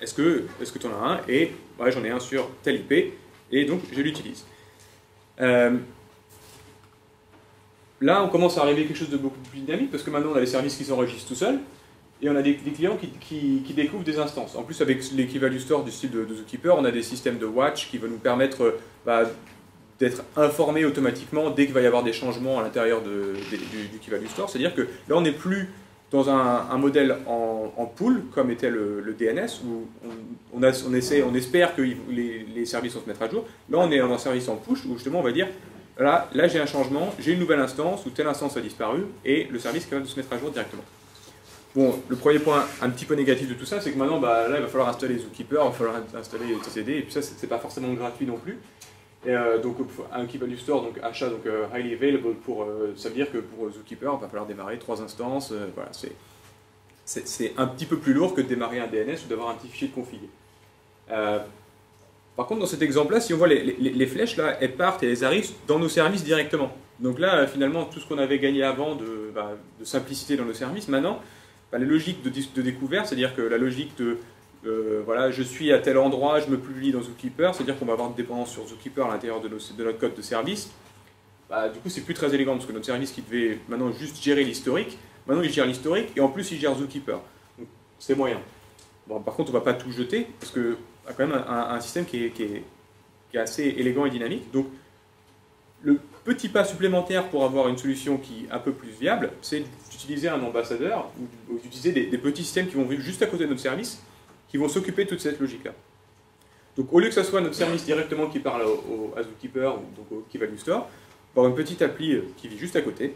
[SPEAKER 1] est-ce que est tu en as un? Et j'en ai un sur tel IP, et donc je l'utilise. Euh, là, on commence à arriver à quelque chose de beaucoup plus dynamique, parce que maintenant on a les services qui s'enregistrent tout seuls, et on a des, clients qui, découvrent des instances. En plus, avec l'équivalent store du style de, Zookeeper, on a des systèmes de watch qui vont nous permettre bah, d'être informés automatiquement dès qu'il va y avoir des changements à l'intérieur du, du store. C'est-à-dire que là, on n'est plus dans un, modèle en, pool, comme était le, DNS, où on, on, essaie, on espère que les, services vont se mettre à jour. Là, on est dans un service en push, où justement, on va dire, là, là j'ai un changement, j'ai une nouvelle instance, ou telle instance a disparu, et le service est capable de se mettre à jour directement. Bon, le premier point un petit peu négatif de tout ça, c'est que maintenant, bah, là, il va falloir installer Zookeeper, il va falloir installer TCD, et puis ça, c'est pas forcément gratuit non plus. Euh, donc, un Key Value Store, donc achat donc, euh, highly available, pour, euh, ça veut dire que pour Zookeeper, il va falloir démarrer trois instances. voilà, c'est un petit peu plus lourd que de démarrer un DNS ou d'avoir un petit fichier de config. par contre, dans cet exemple-là, si on voit les, flèches, là, elles partent et elles arrivent dans nos services directement. Donc là, finalement, tout ce qu'on avait gagné avant de, bah, de simplicité dans nos services, maintenant, bah, la logique de, découverte, c'est-à-dire que la logique de euh, voilà, je suis à tel endroit, je me publie dans Zookeeper, c'est-à-dire qu'on va avoir une dépendance sur Zookeeper à l'intérieur de, notre code de service. Bah, du coup, c'est plus très élégant parce que notre service qui devait maintenant juste gérer l'historique, maintenant il gère l'historique et en plus il gère Zookeeper. C'est moyen. Par contre, on ne va pas tout jeter parce que a quand même un, système qui est, qui est, assez élégant et dynamique. Donc le petit pas supplémentaire pour avoir une solution qui est un peu plus viable, c'est d'utiliser un ambassadeur ou, d'utiliser des, petits systèmes qui vont vivre juste à côté de notre service, qui vont s'occuper de toute cette logique-là. Donc au lieu que ce soit notre service directement qui parle au, à Zookeeper donc au Key Value Store, avoir une petite appli euh, qui vit juste à côté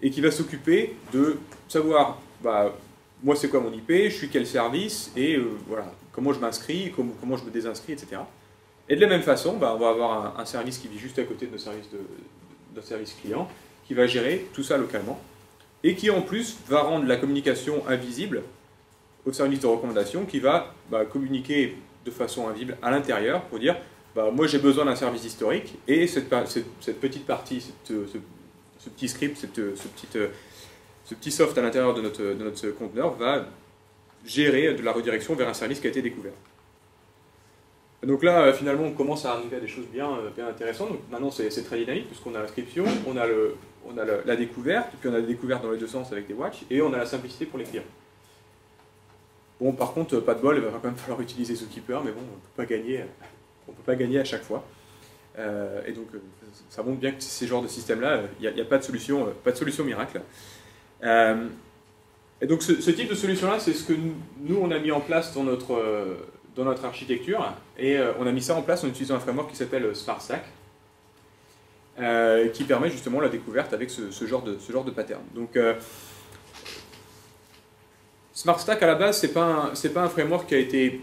[SPEAKER 1] et qui va s'occuper de savoir bah, moi c'est quoi mon IP, je suis quel service et euh, voilà comment je m'inscris, comment, comment je me désinscris, etc. Et de la même façon, bah, on va avoir un, service qui vit juste à côté de nos services, de, service client, qui va gérer tout ça localement, et qui en plus va rendre la communication invisible au service de recommandation, qui va bah, communiquer de façon invisible à l'intérieur pour dire bah, moi j'ai besoin d'un service historique, et cette, petite partie, ce, petit script, ce, petit, ce petit soft à l'intérieur de notre, conteneur va gérer de la redirection vers un service qui a été découvert. Donc là, euh, finalement, on commence à arriver à des choses bien, euh, intéressantes. Maintenant, c'est très dynamique puisqu'on a l'inscription, on a, le, on a la découverte, puis on a la découverte dans les deux sens avec des watch, et on a la simplicité pour les clients. Bon, par contre, pas de bol, il va quand même falloir utiliser Zookeeper, mais bon, on peut pas gagner, on peut pas gagner à chaque fois. Euh, et donc, ça montre bien que ces genres de systèmes-là, il n'y a, pas de solution, pas de solution miracle. et donc, ce, type de solution-là, c'est ce que nous, on a mis en place dans notre dans notre architecture et euh, on a mis ça en place en utilisant un framework qui s'appelle euh, SparStack euh, qui permet justement la découverte avec ce, genre, de, ce genre de pattern. Donc, SmartStack à la base, c'est pas un, pas un framework qui a été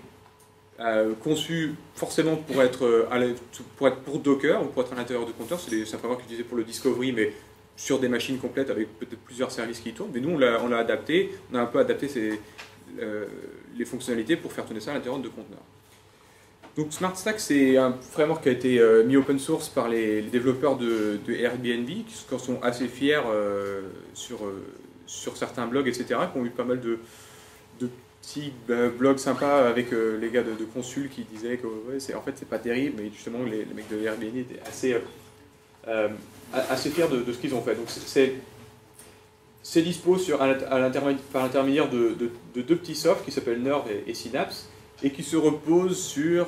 [SPEAKER 1] euh, conçu forcément pour être, euh, pour être pour Docker ou pour être à l'intérieur de compteurs. C'est un framework utilisé pour le discovery, mais sur des machines complètes avec peut-être plusieurs services qui tournent. Mais nous, on l'a adapté, on a un peu adapté euh, les fonctionnalités pour faire tourner ça à l'intérieur de conteneurs. Donc SmartStack, c'est un framework qui a été mis open source par les, développeurs de, Airbnb, qui sont assez fiers sur, sur certains blogs, etc., qui ont eu pas mal de, petit blog sympa avec euh, les gars de, Consul qui disaient que c'est, en fait c'est pas terrible, mais justement les, mecs de Airbnb étaient assez, euh, euh, assez fiers de, ce qu'ils ont fait. Donc c'est, c'est dispo par l'intermédiaire de, deux petits softs qui s'appellent Nerve et, Synapse et qui se reposent sur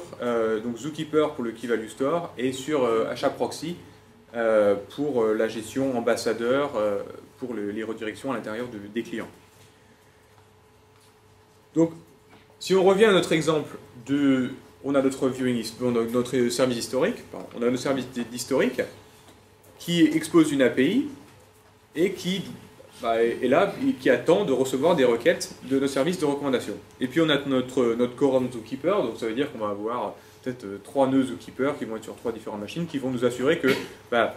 [SPEAKER 1] donc Zookeeper pour le Key Value Store et sur HAProxy pour la gestion ambassadeur pour les redirections à l'intérieur des clients. Donc, si on revient à notre exemple de, on a notre viewing, notre service historique, on a qui expose une API et qui bah, est là, qui attend de recevoir des requêtes de nos services de recommandation. Et puis on a notre, notre zookeeper, donc ça veut dire qu'on va avoir peut-être euh, trois nœuds zookeeper qui vont être sur trois différentes machines, qui vont nous assurer que bah,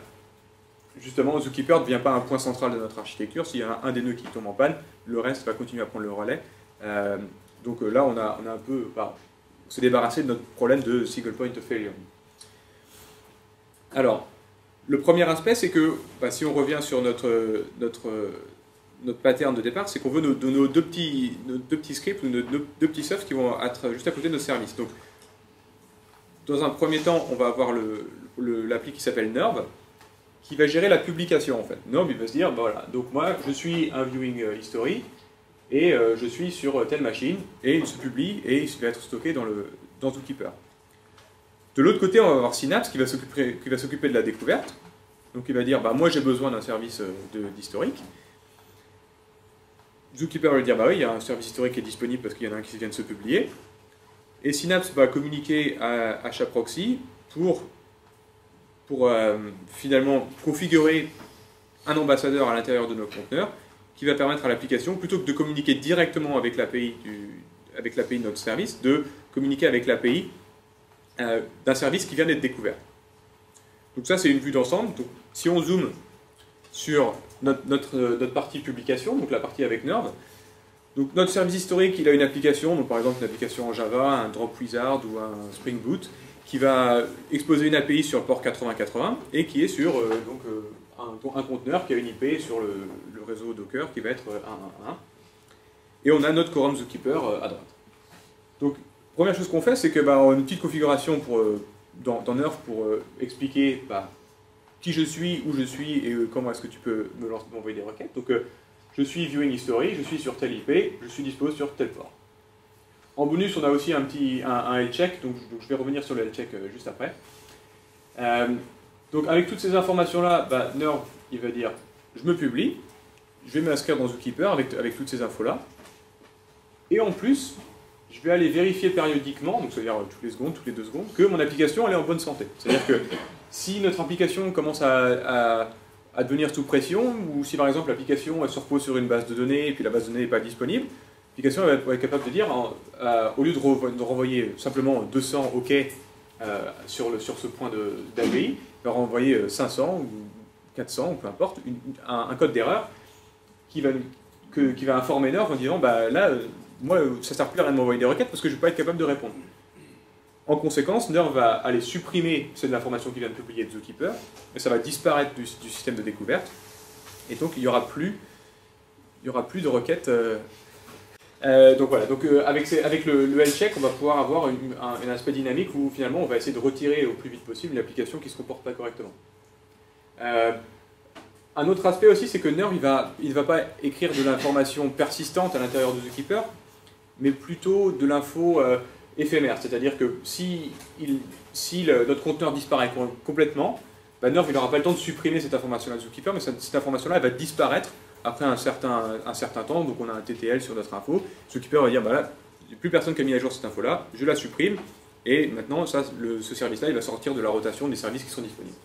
[SPEAKER 1] justement zookeeper ne devient pas un point central de notre architecture. S'il y a un des nœuds qui tombe en panne, le reste va continuer à prendre le relais. Euh, donc euh, là, on a, on a un peu, bah, s'est débarrassé de notre problème de single point of failure. Alors, le premier aspect, c'est que bah, si on revient sur notre, notre, notre pattern de départ, c'est qu'on veut nos, deux petits, scripts nos deux, petits softs qui vont être juste à côté de nos services. Donc, dans un premier temps, on va avoir l'appli qui s'appelle Nerve, qui va gérer la publication en fait. Nerve, il va se dire, bah, voilà, donc moi, je suis un viewing euh, history, et euh, je suis sur telle machine, et il se publie, et il va être stocké dans, le, dans Zookeeper. De l'autre côté, on va avoir Synapse qui va s'occuper de la découverte. Donc il va dire, bah, moi j'ai besoin d'un service euh, d'historique. Zookeeper va dire, bah oui, il y a un service historique qui est disponible parce qu'il y en a un qui vient de se publier. Et Synapse va communiquer à, Chaproxy pour, pour euh, finalement configurer un ambassadeur à l'intérieur de nos conteneurs qui va permettre à l'application, plutôt que de communiquer directement avec l'API de notre service, de communiquer avec l'API euh, d'un service qui vient d'être découvert. Donc ça, c'est une vue d'ensemble. Si on zoome sur notre, notre, notre, partie publication, donc la partie avec Nerve, donc notre service historique, il a une application, donc par exemple une application en Java, un Drop Wizard ou un Spring Boot, qui va exposer une API sur le port 8080 et qui est sur euh, donc, euh, un, conteneur qui a une IP sur le, réseau Docker qui va être 1.1.1. Et on a notre quorum zookeeper euh, à droite. Donc, première chose qu'on fait, c'est que bah, a une petite configuration pour, euh, dans, dans pour euh, expliquer bah, qui je suis, où je suis et comment est-ce que tu peux m'envoyer des requêtes. Donc, je suis viewing history, je suis sur telle IP, je suis dispo sur tel port. En bonus, on a aussi un petit un, health check, donc, je vais revenir sur le health check juste après. donc avec toutes ces informations-là, bah, Nerve, il va dire je me publie, je vais m'inscrire dans Zookeeper avec, avec toutes ces infos-là. Et en plus, je vais aller vérifier périodiquement, donc c'est-à-dire toutes les secondes, toutes les deux secondes, que mon application elle est en bonne santé. C'est-à-dire que si notre application commence à, à, devenir sous pression, ou si par exemple l'application se repose sur une base de données et puis la base de données n'est pas disponible, l'application va être capable de dire, au lieu de, renvoyer simplement 200 OK euh, sur, le, sur ce point d'API, va renvoyer 500 ou 400 ou peu importe, un, code d'erreur qui va, informer Nerve en disant bah là, euh, moi, ça sert plus à rien de m'envoyer des requêtes parce que je ne vais pas être capable de répondre. En conséquence, Nerve va aller supprimer cette information qu'il vient de publier de Zookeeper, et ça va disparaître du, système de découverte, et donc il n'y aura plus, de requêtes. Euh, euh, donc voilà, donc avec, le, le check, on va pouvoir avoir un, aspect dynamique où finalement on va essayer de retirer au plus vite possible l'application qui ne se comporte pas correctement. Un autre aspect aussi, c'est que Nerve, il ne va, pas écrire de l'information persistante à l'intérieur de Zookeeper, mais plutôt de l'info euh, éphémère. C'est-à-dire que si, notre conteneur disparaît complètement, bah Nerve n'aura pas le temps de supprimer cette information-là de Zookeeper, mais cette, information-là va disparaître après un certain, temps. Donc on a un TTL sur notre info. Zookeeper va dire, bah là, plus personne qui a mis à jour cette info-là, je la supprime, et maintenant ça, ce service-là, il va sortir de la rotation des services qui sont disponibles.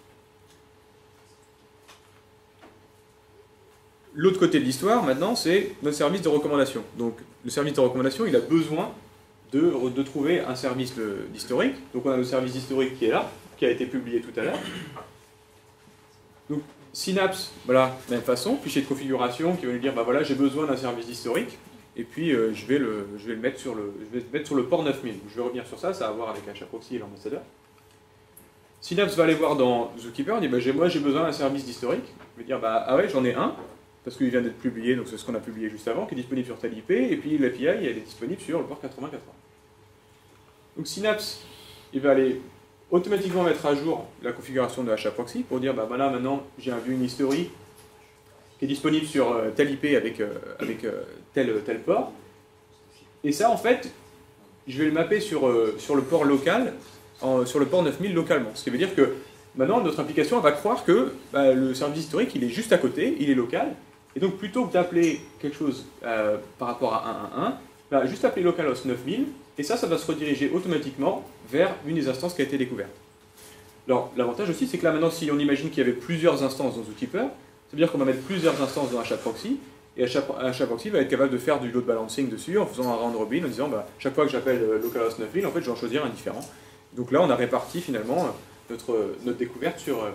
[SPEAKER 1] L'autre côté de l'histoire, maintenant, c'est notre service de recommandation. Donc, le service de recommandation, il a besoin de, trouver un service d'historique. Donc, on a le service historique qui est là, qui a été publié tout à l'heure. Donc, Synapse, voilà, même façon, fichier de configuration qui va nous dire, bah voilà, j'ai besoin d'un service historique, et puis euh, je, vais le, je vais le mettre sur le, je vais le mettre sur le port 9000. Je vais revenir sur ça, ça a à voir avec HAProxy et l'ambassadeur. Synapse va aller voir dans Zookeeper, il dit, bah, moi j'ai besoin d'un service d'historique. Je vais dire, bah ah ouais, j'en ai un, parce qu'il vient d'être publié, donc c'est ce qu'on a publié juste avant, qui est disponible sur tel IP, et puis l'API, elle est disponible sur le port 8080. Donc Synapse, il va aller automatiquement mettre à jour la configuration de HAProxy pour dire, bah voilà, maintenant j'ai vu une history qui est disponible sur euh, tel IP avec, euh, avec euh, tel, tel port. Et ça, en fait, je vais le mapper sur, sur le port local, sur le port 9000 localement. Ce qui veut dire que maintenant, notre application va croire que bah, le service historique, il est juste à côté, il est local, et donc plutôt que d'appeler quelque chose par rapport à 111, va juste appeler localhost 9000, et ça, ça va se rediriger automatiquement vers une des instances qui a été découverte. Alors, l'avantage aussi, c'est que là, maintenant, si on imagine qu'il y avait plusieurs instances dans Zookeeper, ça veut dire qu'on va mettre plusieurs instances dans HAProxy, et HAProxy va être capable de faire du load balancing dessus en faisant un round robin, en disant, bah, chaque fois que j'appelle euh, localhost 9000, en fait, je vais en choisir un différent. Donc là, on a réparti finalement euh, notre, notre découverte sur, euh,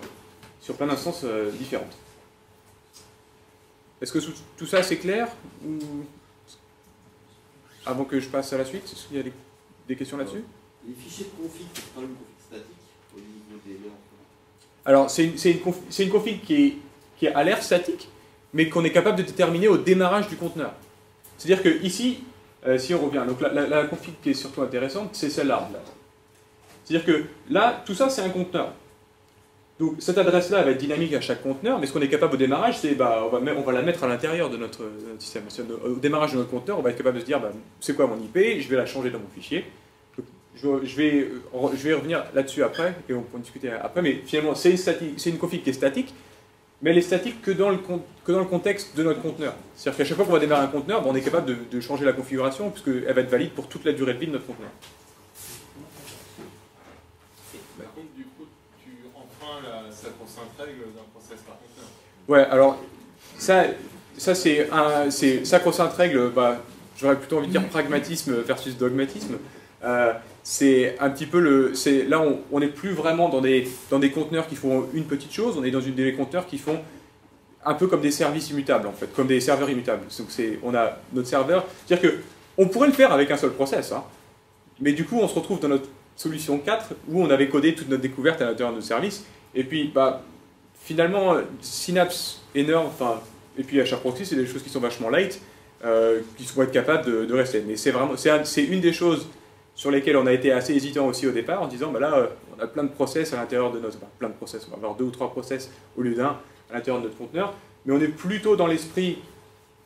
[SPEAKER 1] sur plein d'instances différentes. Est-ce que tout ça c'est clair ou... Avant que je passe à la suite, est-ce qu'il y a des, questions là-dessus?
[SPEAKER 3] Les fichiers de config, c'est pas une config statique au niveau des
[SPEAKER 1] Alors, c'est une, une, config qui est, qui à l'air statique, mais qu'on est capable de déterminer au démarrage du conteneur. C'est-à-dire que ici, euh, si on revient, donc la, la, config qui est surtout intéressante, c'est celle-là. C'est-à-dire que là, tout ça, c'est un conteneur. Donc cette adresse-là va être dynamique à chaque conteneur, mais ce qu'on est capable au démarrage, c'est bah, on, va, on va la mettre à l'intérieur de notre, système. Au démarrage de notre conteneur, on va être capable de se dire bah, c'est quoi mon IP, je vais la changer dans mon fichier. Je, vais, je vais revenir là-dessus après, et on peut en discuter après, mais finalement c'est une, une config qui est statique, mais elle est statique que dans le, que dans le contexte de notre conteneur. C'est-à-dire qu'à chaque fois qu'on va démarrer un conteneur, bah, on est capable de, de changer la configuration, puisqu'elle va être valide pour toute la durée de vie de notre conteneur. D'un process par conteneur. Ouais, alors ça, ça c'est un, c'est sacro-sainte règle. Bah, j'aurais plutôt envie de dire pragmatisme versus dogmatisme. Euh, c'est un petit peu le, là on n'est plus vraiment dans des dans des conteneurs qui font une petite chose. On est dans une des conteneurs qui font un peu comme des services immutables en fait, comme des serveurs immutables. Donc on a notre serveur, c'est-à-dire que on pourrait le faire avec un seul process, hein, mais du coup on se retrouve dans notre solution 4 où on avait codé toute notre découverte à l'intérieur de notre service. Et puis, bah, finalement, Synapse, Enerve, enfin, et puis HRProxy, c'est des choses qui sont vachement light, euh, qui vont être capables de, rester. Mais c'est vraiment, c'est une des choses sur lesquelles on a été assez hésitant aussi au départ, en disant, bah là, euh, on a plein de process à l'intérieur de notre, plein de process, on va avoir deux ou trois process au lieu d'un à l'intérieur de notre conteneur, mais on est plutôt dans l'esprit,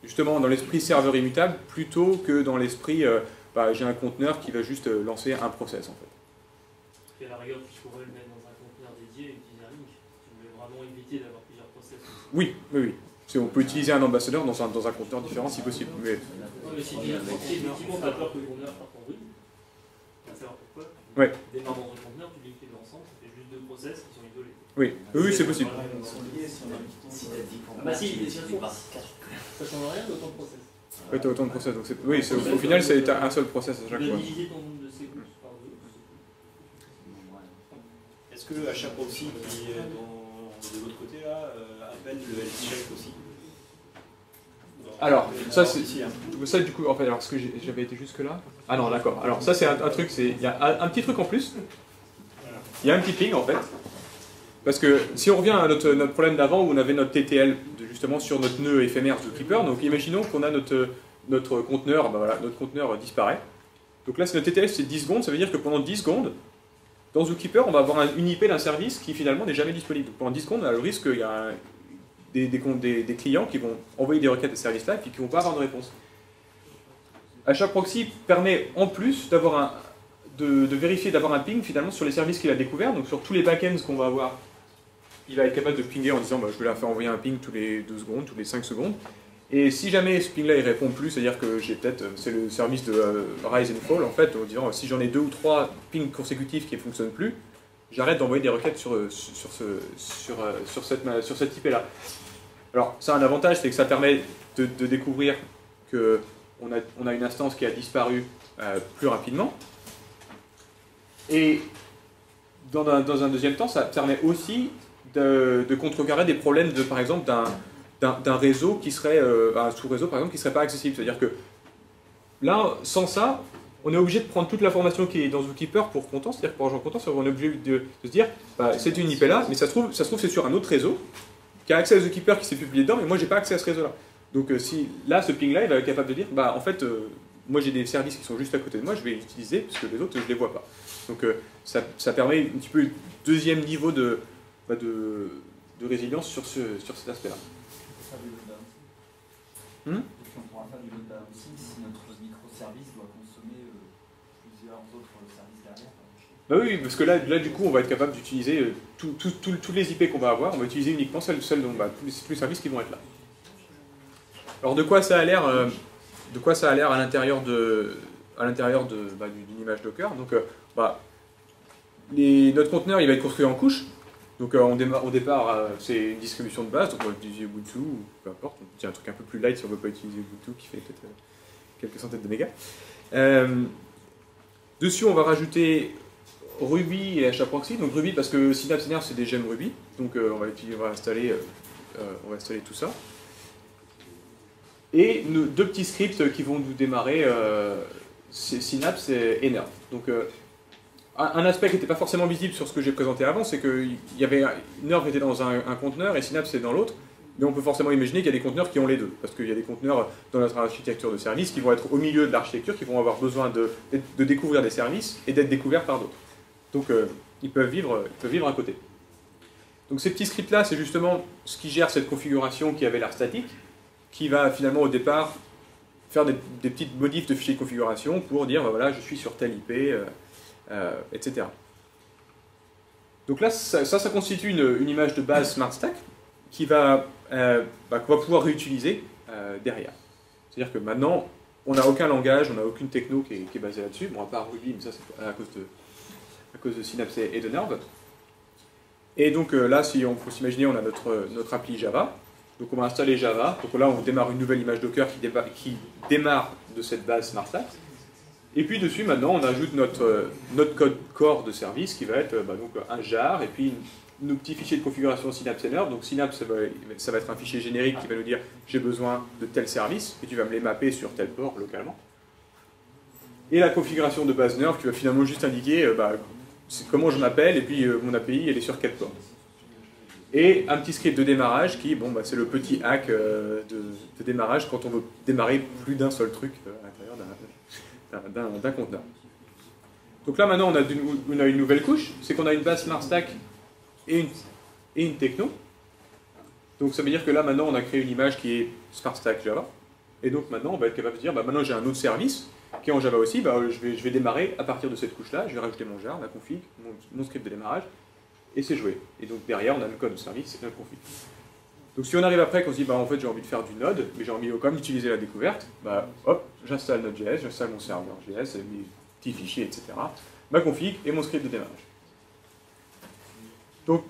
[SPEAKER 1] justement, dans l'esprit serveur immutable, plutôt que dans l'esprit, euh, bah, j'ai un conteneur qui va juste lancer un process, en fait.
[SPEAKER 4] Et à la rigueur, tu pourrais le mettre dans un conteneur dédié d'avoir plusieurs
[SPEAKER 1] Oui, oui, oui. On peut utiliser un ambassadeur dans un, dans un conteneur différent si possible. Mais...
[SPEAKER 4] Non, mais si, effectivement tu as peur que le conteneur parte en vrille, on va savoir pourquoi.
[SPEAKER 1] Ouais.
[SPEAKER 4] Démarre dans un conteneur, tu les fais ensemble, ça fait juste deux process qui sont isolés.
[SPEAKER 1] Oui, oui, c'est possible.
[SPEAKER 4] Ah bah si, ça change rien d'autant de process.
[SPEAKER 1] Oui, tu as autant de process. Donc oui, au final, c'est un seul process à chaque fois.
[SPEAKER 5] Est-ce que à chaque proxy qui est dans de l'autre côté, là, euh, le aussi.
[SPEAKER 1] Alors, ça c'est ça du coup en fait alors ce que j'avais été jusque là. Ah non d'accord. Alors ça c'est un, truc c'est il y a un, petit truc en plus. Il y a un petit ping en fait. Parce que si on revient à notre, notre problème d'avant où on avait notre TTL justement sur notre nœud éphémère de Clipper, donc imaginons qu'on a notre, notre conteneur, ben voilà, notre conteneur disparaît. Donc là, c'est notre TTL, c'est 10 secondes, ça veut dire que pendant 10 secondes, dans Zookeeper, on va avoir une IP d'un service qui finalement n'est jamais disponible. pendant 10 secondes, on a le risque qu'il y a des, clients qui vont envoyer des requêtes de service là et qui ne vont pas avoir de réponse. HAProxy permet en plus d'avoir un, de, vérifier d'avoir un ping finalement sur les services qu'il a découverts, donc sur tous les backends qu'on va avoir. Il va être capable de pinguer en disant bah, je vais leur faire envoyer un ping tous les 2 secondes, tous les 5 secondes. Et si jamais ce ping-là il répond plus, c'est-à-dire que j'ai peut-être, c'est le service de euh, Rise and Fall en fait, en disant si j'en ai deux ou trois pings consécutifs qui ne fonctionnent plus, j'arrête d'envoyer des requêtes sur, euh, sur, ce, sur, euh, sur cette, sur cette IP-là. Alors, ça a un avantage, c'est que ça permet de, découvrir que on a, on a une instance qui a disparu euh, plus rapidement. Et dans un, dans un deuxième temps, ça permet aussi de, de contrecarrer des problèmes de, par exemple, d'un d'un réseau qui serait, euh, un sous-réseau par exemple, qui serait pas accessible. C'est-à-dire que là, sans ça, on est obligé de prendre toute l'information qui est dans Zookeeper pour Content, c'est-à-dire pour Agent Content, on est obligé de, de se dire, bah, c'est une IP là, mais ça se trouve, ça se trouve c'est sur un autre réseau qui a accès à Zookeeper qui s'est publié dedans, mais moi j'ai pas accès à ce réseau-là. Donc euh, si là, ce ping-là, il va être capable de dire, bah en fait, euh, moi j'ai des services qui sont juste à côté de moi, je vais les utiliser parce que les autres, je les vois pas. Donc euh, ça, ça permet un petit peu deuxième niveau de, bah, de, de résilience sur, ce, sur cet aspect-là.
[SPEAKER 2] Faire du load.
[SPEAKER 1] Hmm
[SPEAKER 2] Et puis on pourra faire du load balancing si notre microservice doit consommer euh, plusieurs autres services derrière.
[SPEAKER 1] Bah oui, parce que là, là, du coup, on va être capable d'utiliser euh, tous les IP qu'on va avoir, on va utiliser uniquement celles, celles dont, bah, tous, les, tous les services qui vont être là. Alors, de quoi ça a l'air euh, De quoi ça a l'air à l'intérieur de, à l'intérieur de, bah, du- d'une image Docker? Donc, euh, bah, les- notre conteneur, il va être construit en couches. Donc, euh, on démarre, au départ, euh, c'est une distribution de base, donc on va utiliser Ubuntu ou peu importe. On un truc un peu plus light si on ne veut pas utiliser Ubuntu qui fait peut-être euh, quelques centaines de mégas. Euh, dessus, on va rajouter Ruby et HAProxy. Donc Ruby parce que Synapse Nerve c'est des gemmes Ruby. Donc on, va on, va installer, on va installer tout ça. Et nos deux petits scripts qui vont nous démarrer Synapse et, Nerve. Donc un, aspect qui n'était pas forcément visible sur ce que j'ai présenté avant, c'est que il y avait Nerve était dans un, conteneur et Synapse est dans l'autre. Mais on peut forcément imaginer qu'il y a des conteneurs qui ont les deux. Parce qu'il y a des conteneurs dans notre architecture de service qui vont être au milieu de l'architecture, qui vont avoir besoin de, découvrir des services et d'être découverts par d'autres. Donc euh, ils, peuvent vivre, peuvent vivre à côté. Donc ces petits scripts-là, c'est justement ce qui gère cette configuration qui avait l'air statique, qui va finalement au départ faire des, des petites modifs de fichiers de configuration pour dire, bah, voilà, je suis sur telle IP, euh, euh, etc. Donc là, ça, ça, constitue une, image de base Smart Stack qui va, euh, bah, qu'on va pouvoir réutiliser euh, derrière. C'est-à-dire que maintenant, on n'a aucun langage, on n'a aucune techno qui est, basée là-dessus, bon, à part Ruby, mais ça c'est à cause de, à cause de Synapse et de Nerve. Et donc là, si on faut s'imaginer, on a notre, notre appli Java. Donc on va installer Java. Donc là, on démarre une nouvelle image Docker qui, qui démarre de cette base SmartStack. Et puis dessus, maintenant, on ajoute notre, euh, notre code core de service qui va être euh, bah, donc, un jar et puis nos petits fichiers de configuration Synapse Nerve. Donc Synapse, ça va, être un fichier générique qui va nous dire j'ai besoin de tel service et tu vas me les mapper sur tel port localement. Et la configuration de base Nerve qui va finalement juste indiquer euh, bah, comment je m'appelle et puis euh, mon API elle est sur quel port. Et un petit script de démarrage qui, bon, bah, c'est le petit hack euh, de, de démarrage quand on veut démarrer plus d'un seul truc euh, à l'intérieur d'un- d'un- conteneur. Donc là maintenant on a, une nouvelle couche, c'est qu'on a une base Smart Stack et une, techno. Donc ça veut dire que là maintenant on a créé une image qui est Smart Stack Java. Et donc maintenant on va être capable de dire, bah, maintenant j'ai un autre service qui est en Java aussi, bah, je, vais, démarrer à partir de cette couche-là, je vais rajouter mon jar, ma config, mon, mon script de démarrage, et c'est joué. Et donc derrière, on a le code de service et la config. Donc si on arrive après, qu'on se dit, bah, en fait j'ai envie de faire du Node, mais j'ai envie quand même d'utiliser la découverte, bah, hop, j'installe Node.js, j'installe mon serveur JS, mes petits fichiers, etc., ma config et mon script de démarrage. Donc,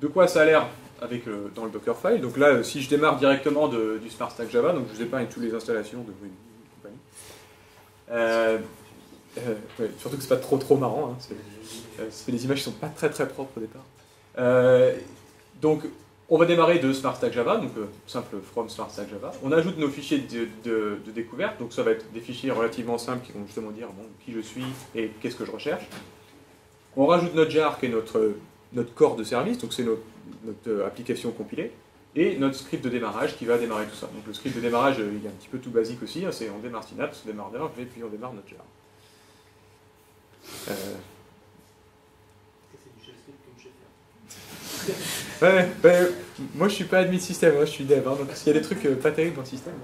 [SPEAKER 1] de quoi ça a l'air avec, euh, dans le Dockerfile Donc là, si je démarre directement du Smart Stack Java, donc je vous épargne toutes les installations de et compagnie. Euh, euh, surtout que c'est pas trop trop marrant. Hein, des images qui sont pas très très propres au départ. Donc, on va démarrer de Smart Stack Java, donc euh, simple from Smart Stack Java. On ajoute nos fichiers de, de- de découverte, donc ça va être des fichiers relativement simples qui vont justement dire bon, qui je suis et qu'est-ce que je recherche. On rajoute notre jar qui est notre, notre corps de service, donc c'est notre, notre euh, application compilée, et notre script de démarrage qui va démarrer tout ça. Donc le script de démarrage, euh, il est un petit peu tout basique aussi, hein, c'est on démarre Synapse, on démarre Nerve, et puis on démarre notre jar. Euh,
[SPEAKER 4] C'est du comme. <laughs>
[SPEAKER 1] Ouais, ouais, moi je suis pas admin système, moi je suis dev, hein, donc il y a des trucs euh, pas terribles dans le système.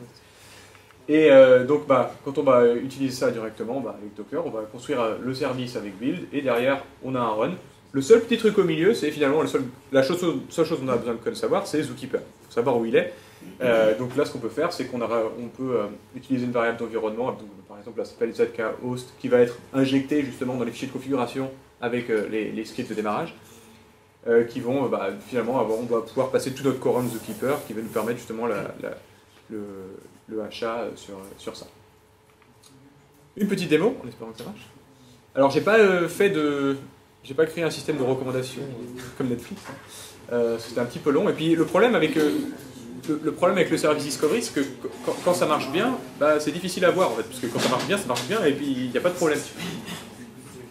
[SPEAKER 1] Et euh, donc bah, quand on va utiliser ça directement bah, avec Docker, on va construire euh, le service avec build et derrière on a un run. Le seul petit truc au milieu, c'est finalement la seule chose dont on a besoin de savoir, c'est Zookeeper. Il faut savoir où il est. Donc là, ce qu'on peut faire, c'est qu'on on peut utiliser une variable d'environnement. Par exemple, là, ça s'appelle zk host, qui va être injecté justement dans les fichiers de configuration avec les scripts de démarrage. Euh, qui vont euh, bah, finalement avoir, on va pouvoir passer tout notre quorum Zookeeper qui va nous permettre justement le, le achat sur, sur ça. Une petite démo, en espérant que ça marche. Alors j'ai pas euh, fait de, j'ai pas créé un système de recommandation euh, comme Netflix. hein. Euh, C'était un petit peu long. Et puis le problème avec euh, le, problème avec le service Discovery, c'est que quand, quand ça marche bien, bah, c'est difficile à voir en fait, parce que quand ça marche bien, ça marche bien, et puis il n'y a pas de problème.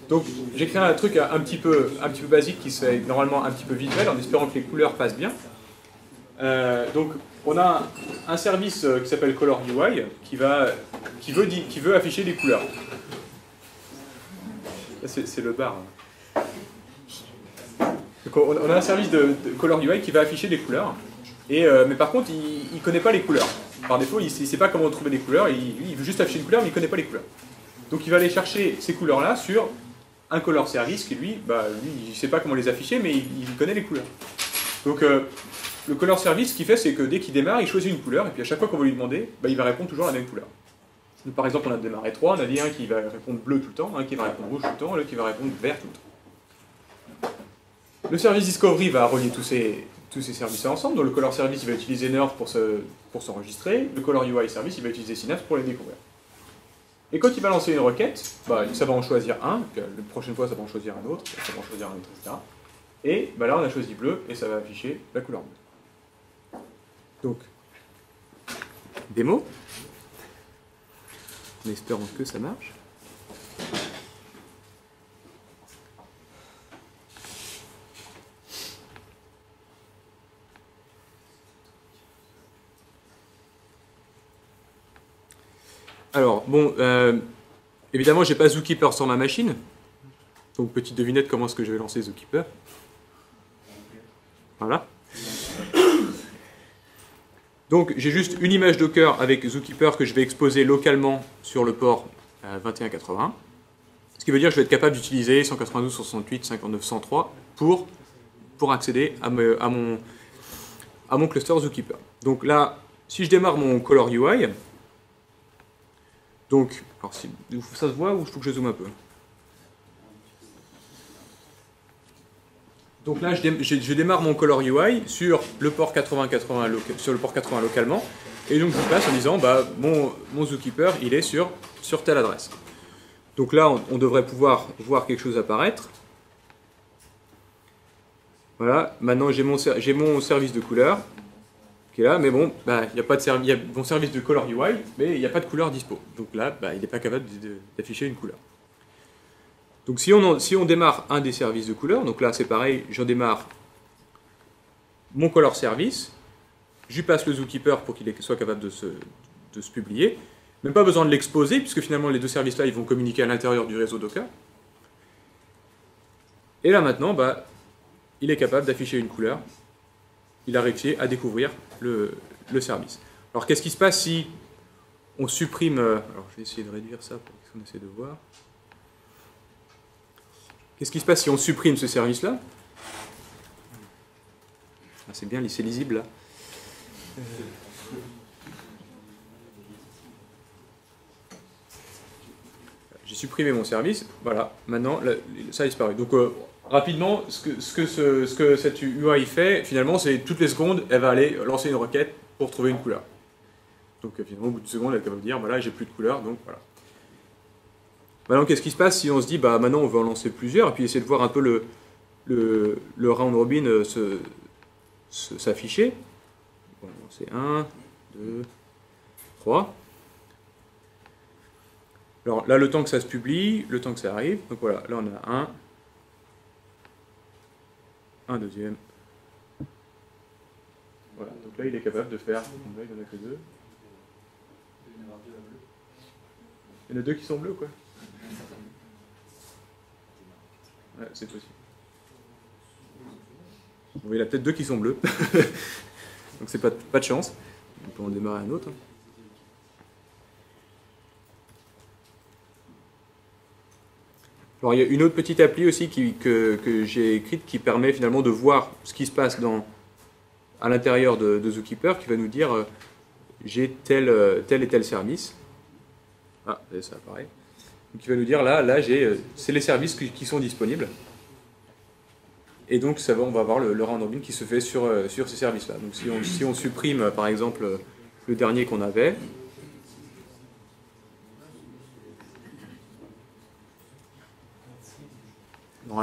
[SPEAKER 1] Donc j'ai créé un truc un petit peu, un petit peu basique qui serait normalement un petit peu visuel, en espérant que les couleurs passent bien. Euh, donc on a un, service euh, qui s'appelle Color UI qui va, qui veut, qui veut afficher des couleurs. C'est le bar. hein. On a un service de, de Color UI qui va afficher des couleurs, et, euh, mais par contre il ne connaît pas les couleurs. Par défaut, il ne sait pas comment trouver des couleurs, il, il veut juste afficher une couleur mais il ne connaît pas les couleurs. Donc il va aller chercher ces couleurs-là sur un color service qui lui, bah, lui il ne sait pas comment les afficher mais il, connaît les couleurs. Donc euh, le color service, ce qu'il fait, c'est que dès qu'il démarre, il choisit une couleur, et puis à chaque fois qu'on va lui demander, bah, il va répondre toujours la même couleur. Par exemple, on a démarré trois, on a dit un qui va répondre bleu tout le temps, un qui va répondre rouge tout le temps, l'autre qui va répondre vert tout le temps. Le service Discovery va relier tous ces, tous ces services ensemble. Donc le color service, il va utiliser Nerve pour se- pour s'enregistrer, le color UI service, il va utiliser Synapse pour les découvrir. Et quand il va lancer une requête, bah, ça va en choisir un, la prochaine fois ça va en choisir un autre, ça va en choisir un autre, etc. Et bah, là on a choisi bleu et ça va afficher la couleur bleue. Donc, démo, en espérant que ça marche. Alors, bon, euh, évidemment, j'ai pas Zookeeper sur ma machine. Donc, petite devinette, comment est-ce que je vais lancer Zookeeper? Voilà. Donc, j'ai juste une image Docker avec Zookeeper que je vais exposer localement sur le port euh, 2180. Ce qui veut dire que je vais être capable d'utiliser 192, 68, 59, 103 pour, accéder mon, à mon cluster Zookeeper. Donc là, si je démarre mon Color UI, donc, alors si, ça se voit ou il faut que je zoome un peu Donc là, je, dé- je- je démarre mon Color UI sur le port 80-80 loca- sur le port 80 localement, et donc je passe en disant, bah, mon, mon Zookeeper, il est sur, sur telle adresse. Donc là, on, devrait pouvoir voir quelque chose apparaître. Voilà, maintenant j'ai mon, mon service de couleur là, mais bon, bah, il y a pas de service de Color UI, mais il n'y a pas de couleur dispo. Donc là, bah, il n'est pas capable d'afficher une couleur. Donc si on, démarre un des services de couleur, donc là c'est pareil, j'en démarre mon color service, je lui passe le zookeeper pour qu'il soit capable de se, de se publier. Même pas besoin de l'exposer, puisque finalement les deux services-là ils vont communiquer à l'intérieur du réseau Docker. Et là maintenant, bah, il est capable d'afficher une couleur. Il a réussi à découvrir le, le service. Alors qu'est-ce qui se passe si on supprime... euh, Alors je vais essayer de réduire ça pour qu'on essaie de voir. Qu'est-ce qui se passe si on supprime ce service-là? Ah, C'est bien, c'est lisible là. Euh. J'ai supprimé mon service, voilà, maintenant là, ça a disparu. Donc euh, rapidement, ce que, ce, que ce, ce que cette UI fait, finalement, c'est toutes les secondes, elle va aller lancer une requête pour trouver une couleur. Donc euh, finalement, au bout de secondes, elle capable de dire, voilà, j'ai plus de couleur, donc voilà. Maintenant, qu'est-ce qui se passe si on se dit, bah maintenant on veut en lancer plusieurs, et puis essayer de voir un peu le, le, round robin euh, s'afficher Bon, c'est 1, 2, 3. Alors là, le temps que ça se publie, le temps que ça arrive, donc voilà, là on a un, un deuxième. Voilà, donc là il est capable de faire, combien il en a que deux Il y en a deux qui sont bleus quoi Ouais, c'est possible. Il y en a peut-être deux qui sont bleus. <laughs> Donc c'est pas, pas de chance. On peut en démarrer un autre. Alors il y a une autre petite appli aussi que, que j'ai écrite qui permet finalement de voir ce qui se passe dans, à l'intérieur de, Zookeeper qui va nous dire euh, j'ai tel, euh, tel et tel service. Ah, ça apparaît. Donc il va nous dire là, là j'ai, euh, c'est les services qui, sont disponibles. Et donc ça va, on va avoir le, le robin qui se fait sur, sur ces services-là. Donc si on, si on supprime par exemple le dernier qu'on avait,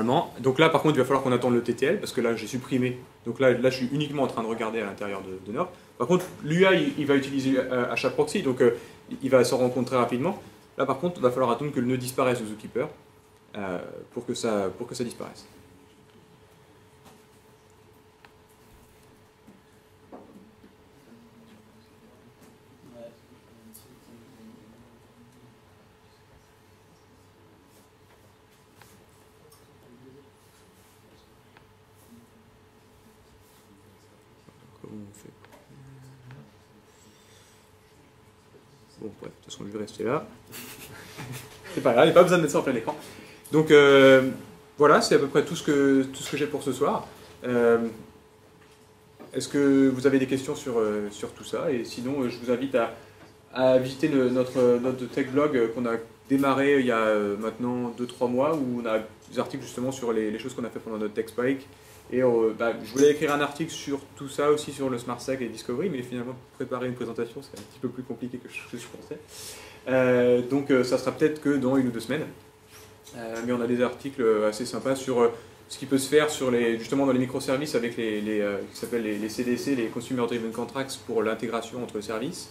[SPEAKER 1] donc là par contre il va falloir qu'on attende le TTL parce que là j'ai supprimé, donc là, là je suis uniquement en train de regarder à l'intérieur de, de Nord. Par contre l'UA il, va utiliser euh, HAProxy, donc euh, il va se rencontrer rapidement. Là par contre il va falloir attendre que le nœud disparaisse de Zookeeper euh, pour, que ça, pour que ça disparaisse. Comment on fait Bon, bref, de toute façon, je vais rester là. <laughs> C'est pas grave, il n'y a pas besoin de mettre ça en plein écran. Donc, euh, voilà, c'est à peu près tout ce que, que j'ai pour ce soir. Euh, Est-ce que vous avez des questions sur, euh, sur tout ça? Et sinon, je vous invite à, à visiter notre, notre tech blog qu'on a démarré il y a maintenant 2-3 mois, où on a des articles justement sur les, choses qu'on a fait pendant notre Tech Spike. Et euh, bah, je voulais écrire un article sur tout ça aussi sur le SmartSec et Discovery, mais finalement préparer une présentation c'est un petit peu plus compliqué que je, que je pensais. Euh, donc euh, ça sera peut-être que dans une ou deux semaines. Mais on a des articles assez sympas sur ce qui peut se faire sur les, justement dans les microservices avec les, les, qui les, CDC, les Consumer Driven Contracts pour l'intégration entre services.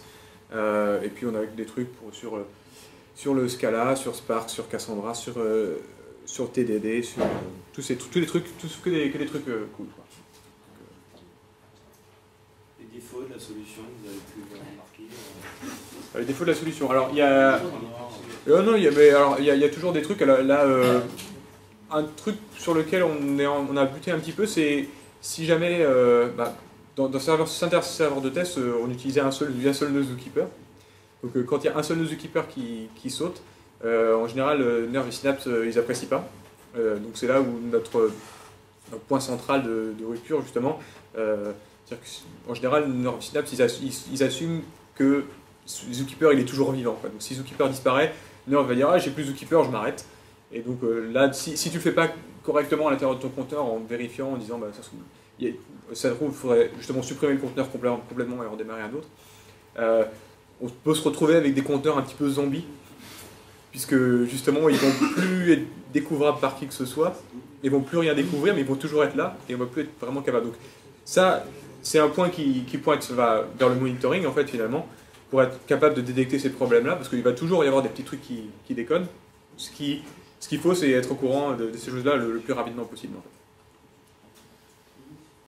[SPEAKER 1] Et puis on a des trucs pour, sur, sur le Scala, sur Spark, sur Cassandra, sur, sur TDD, sur euh, tous, ces, tous les trucs, tous, que, des, que des trucs euh, cool. quoi.
[SPEAKER 5] Les défauts de la solution, vous avez pu remarquer.
[SPEAKER 1] Euh, Les défauts de la solution. Alors il y a... Euh, non, il y, a, mais alors, il, y a, il y a toujours des trucs. Là, là, euh, un truc sur lequel on, est en- on a buté un petit peu, c'est si jamais euh, bah, dans, dans serveur, de test, euh, on utilisait un seul, un seul nœud zookeeper. Donc euh, quand il y a un seul nœud zookeeper qui, qui saute, euh, en général, euh, Nerve et Synapse, euh, ils apprécient pas. Euh, donc c'est là où notre, point central de, rupture, justement, euh, en général, Nerve et Synapse, ils, assu- ils- ils assument que Zookeeper, il est toujours vivant. quoi. Donc si Zookeeper disparaît, Nerve va dire ah j'ai plus Zookeeper, je m'arrête. Et donc euh, là, si, si tu le fais pas correctement à l'intérieur de ton conteneur en vérifiant, en disant bah ça il trouve, il faudrait justement supprimer le conteneur complè- complètement et en démarrer un autre. Euh, on peut se retrouver avec des conteneurs un petit peu zombies, puisque justement ils vont plus être découvrables par qui que ce soit, ils vont plus rien découvrir, mais ils vont toujours être là et on va plus être vraiment capable. Donc ça, c'est un point qui, pointe vers le monitoring en fait finalement pour être capable de détecter ces problèmes-là, parce qu'il va toujours y avoir des petits trucs qui, qui déconnent. Ce qui- ce qu'il faut, c'est être au courant de, de ces choses-là le, le plus rapidement possible. en fait.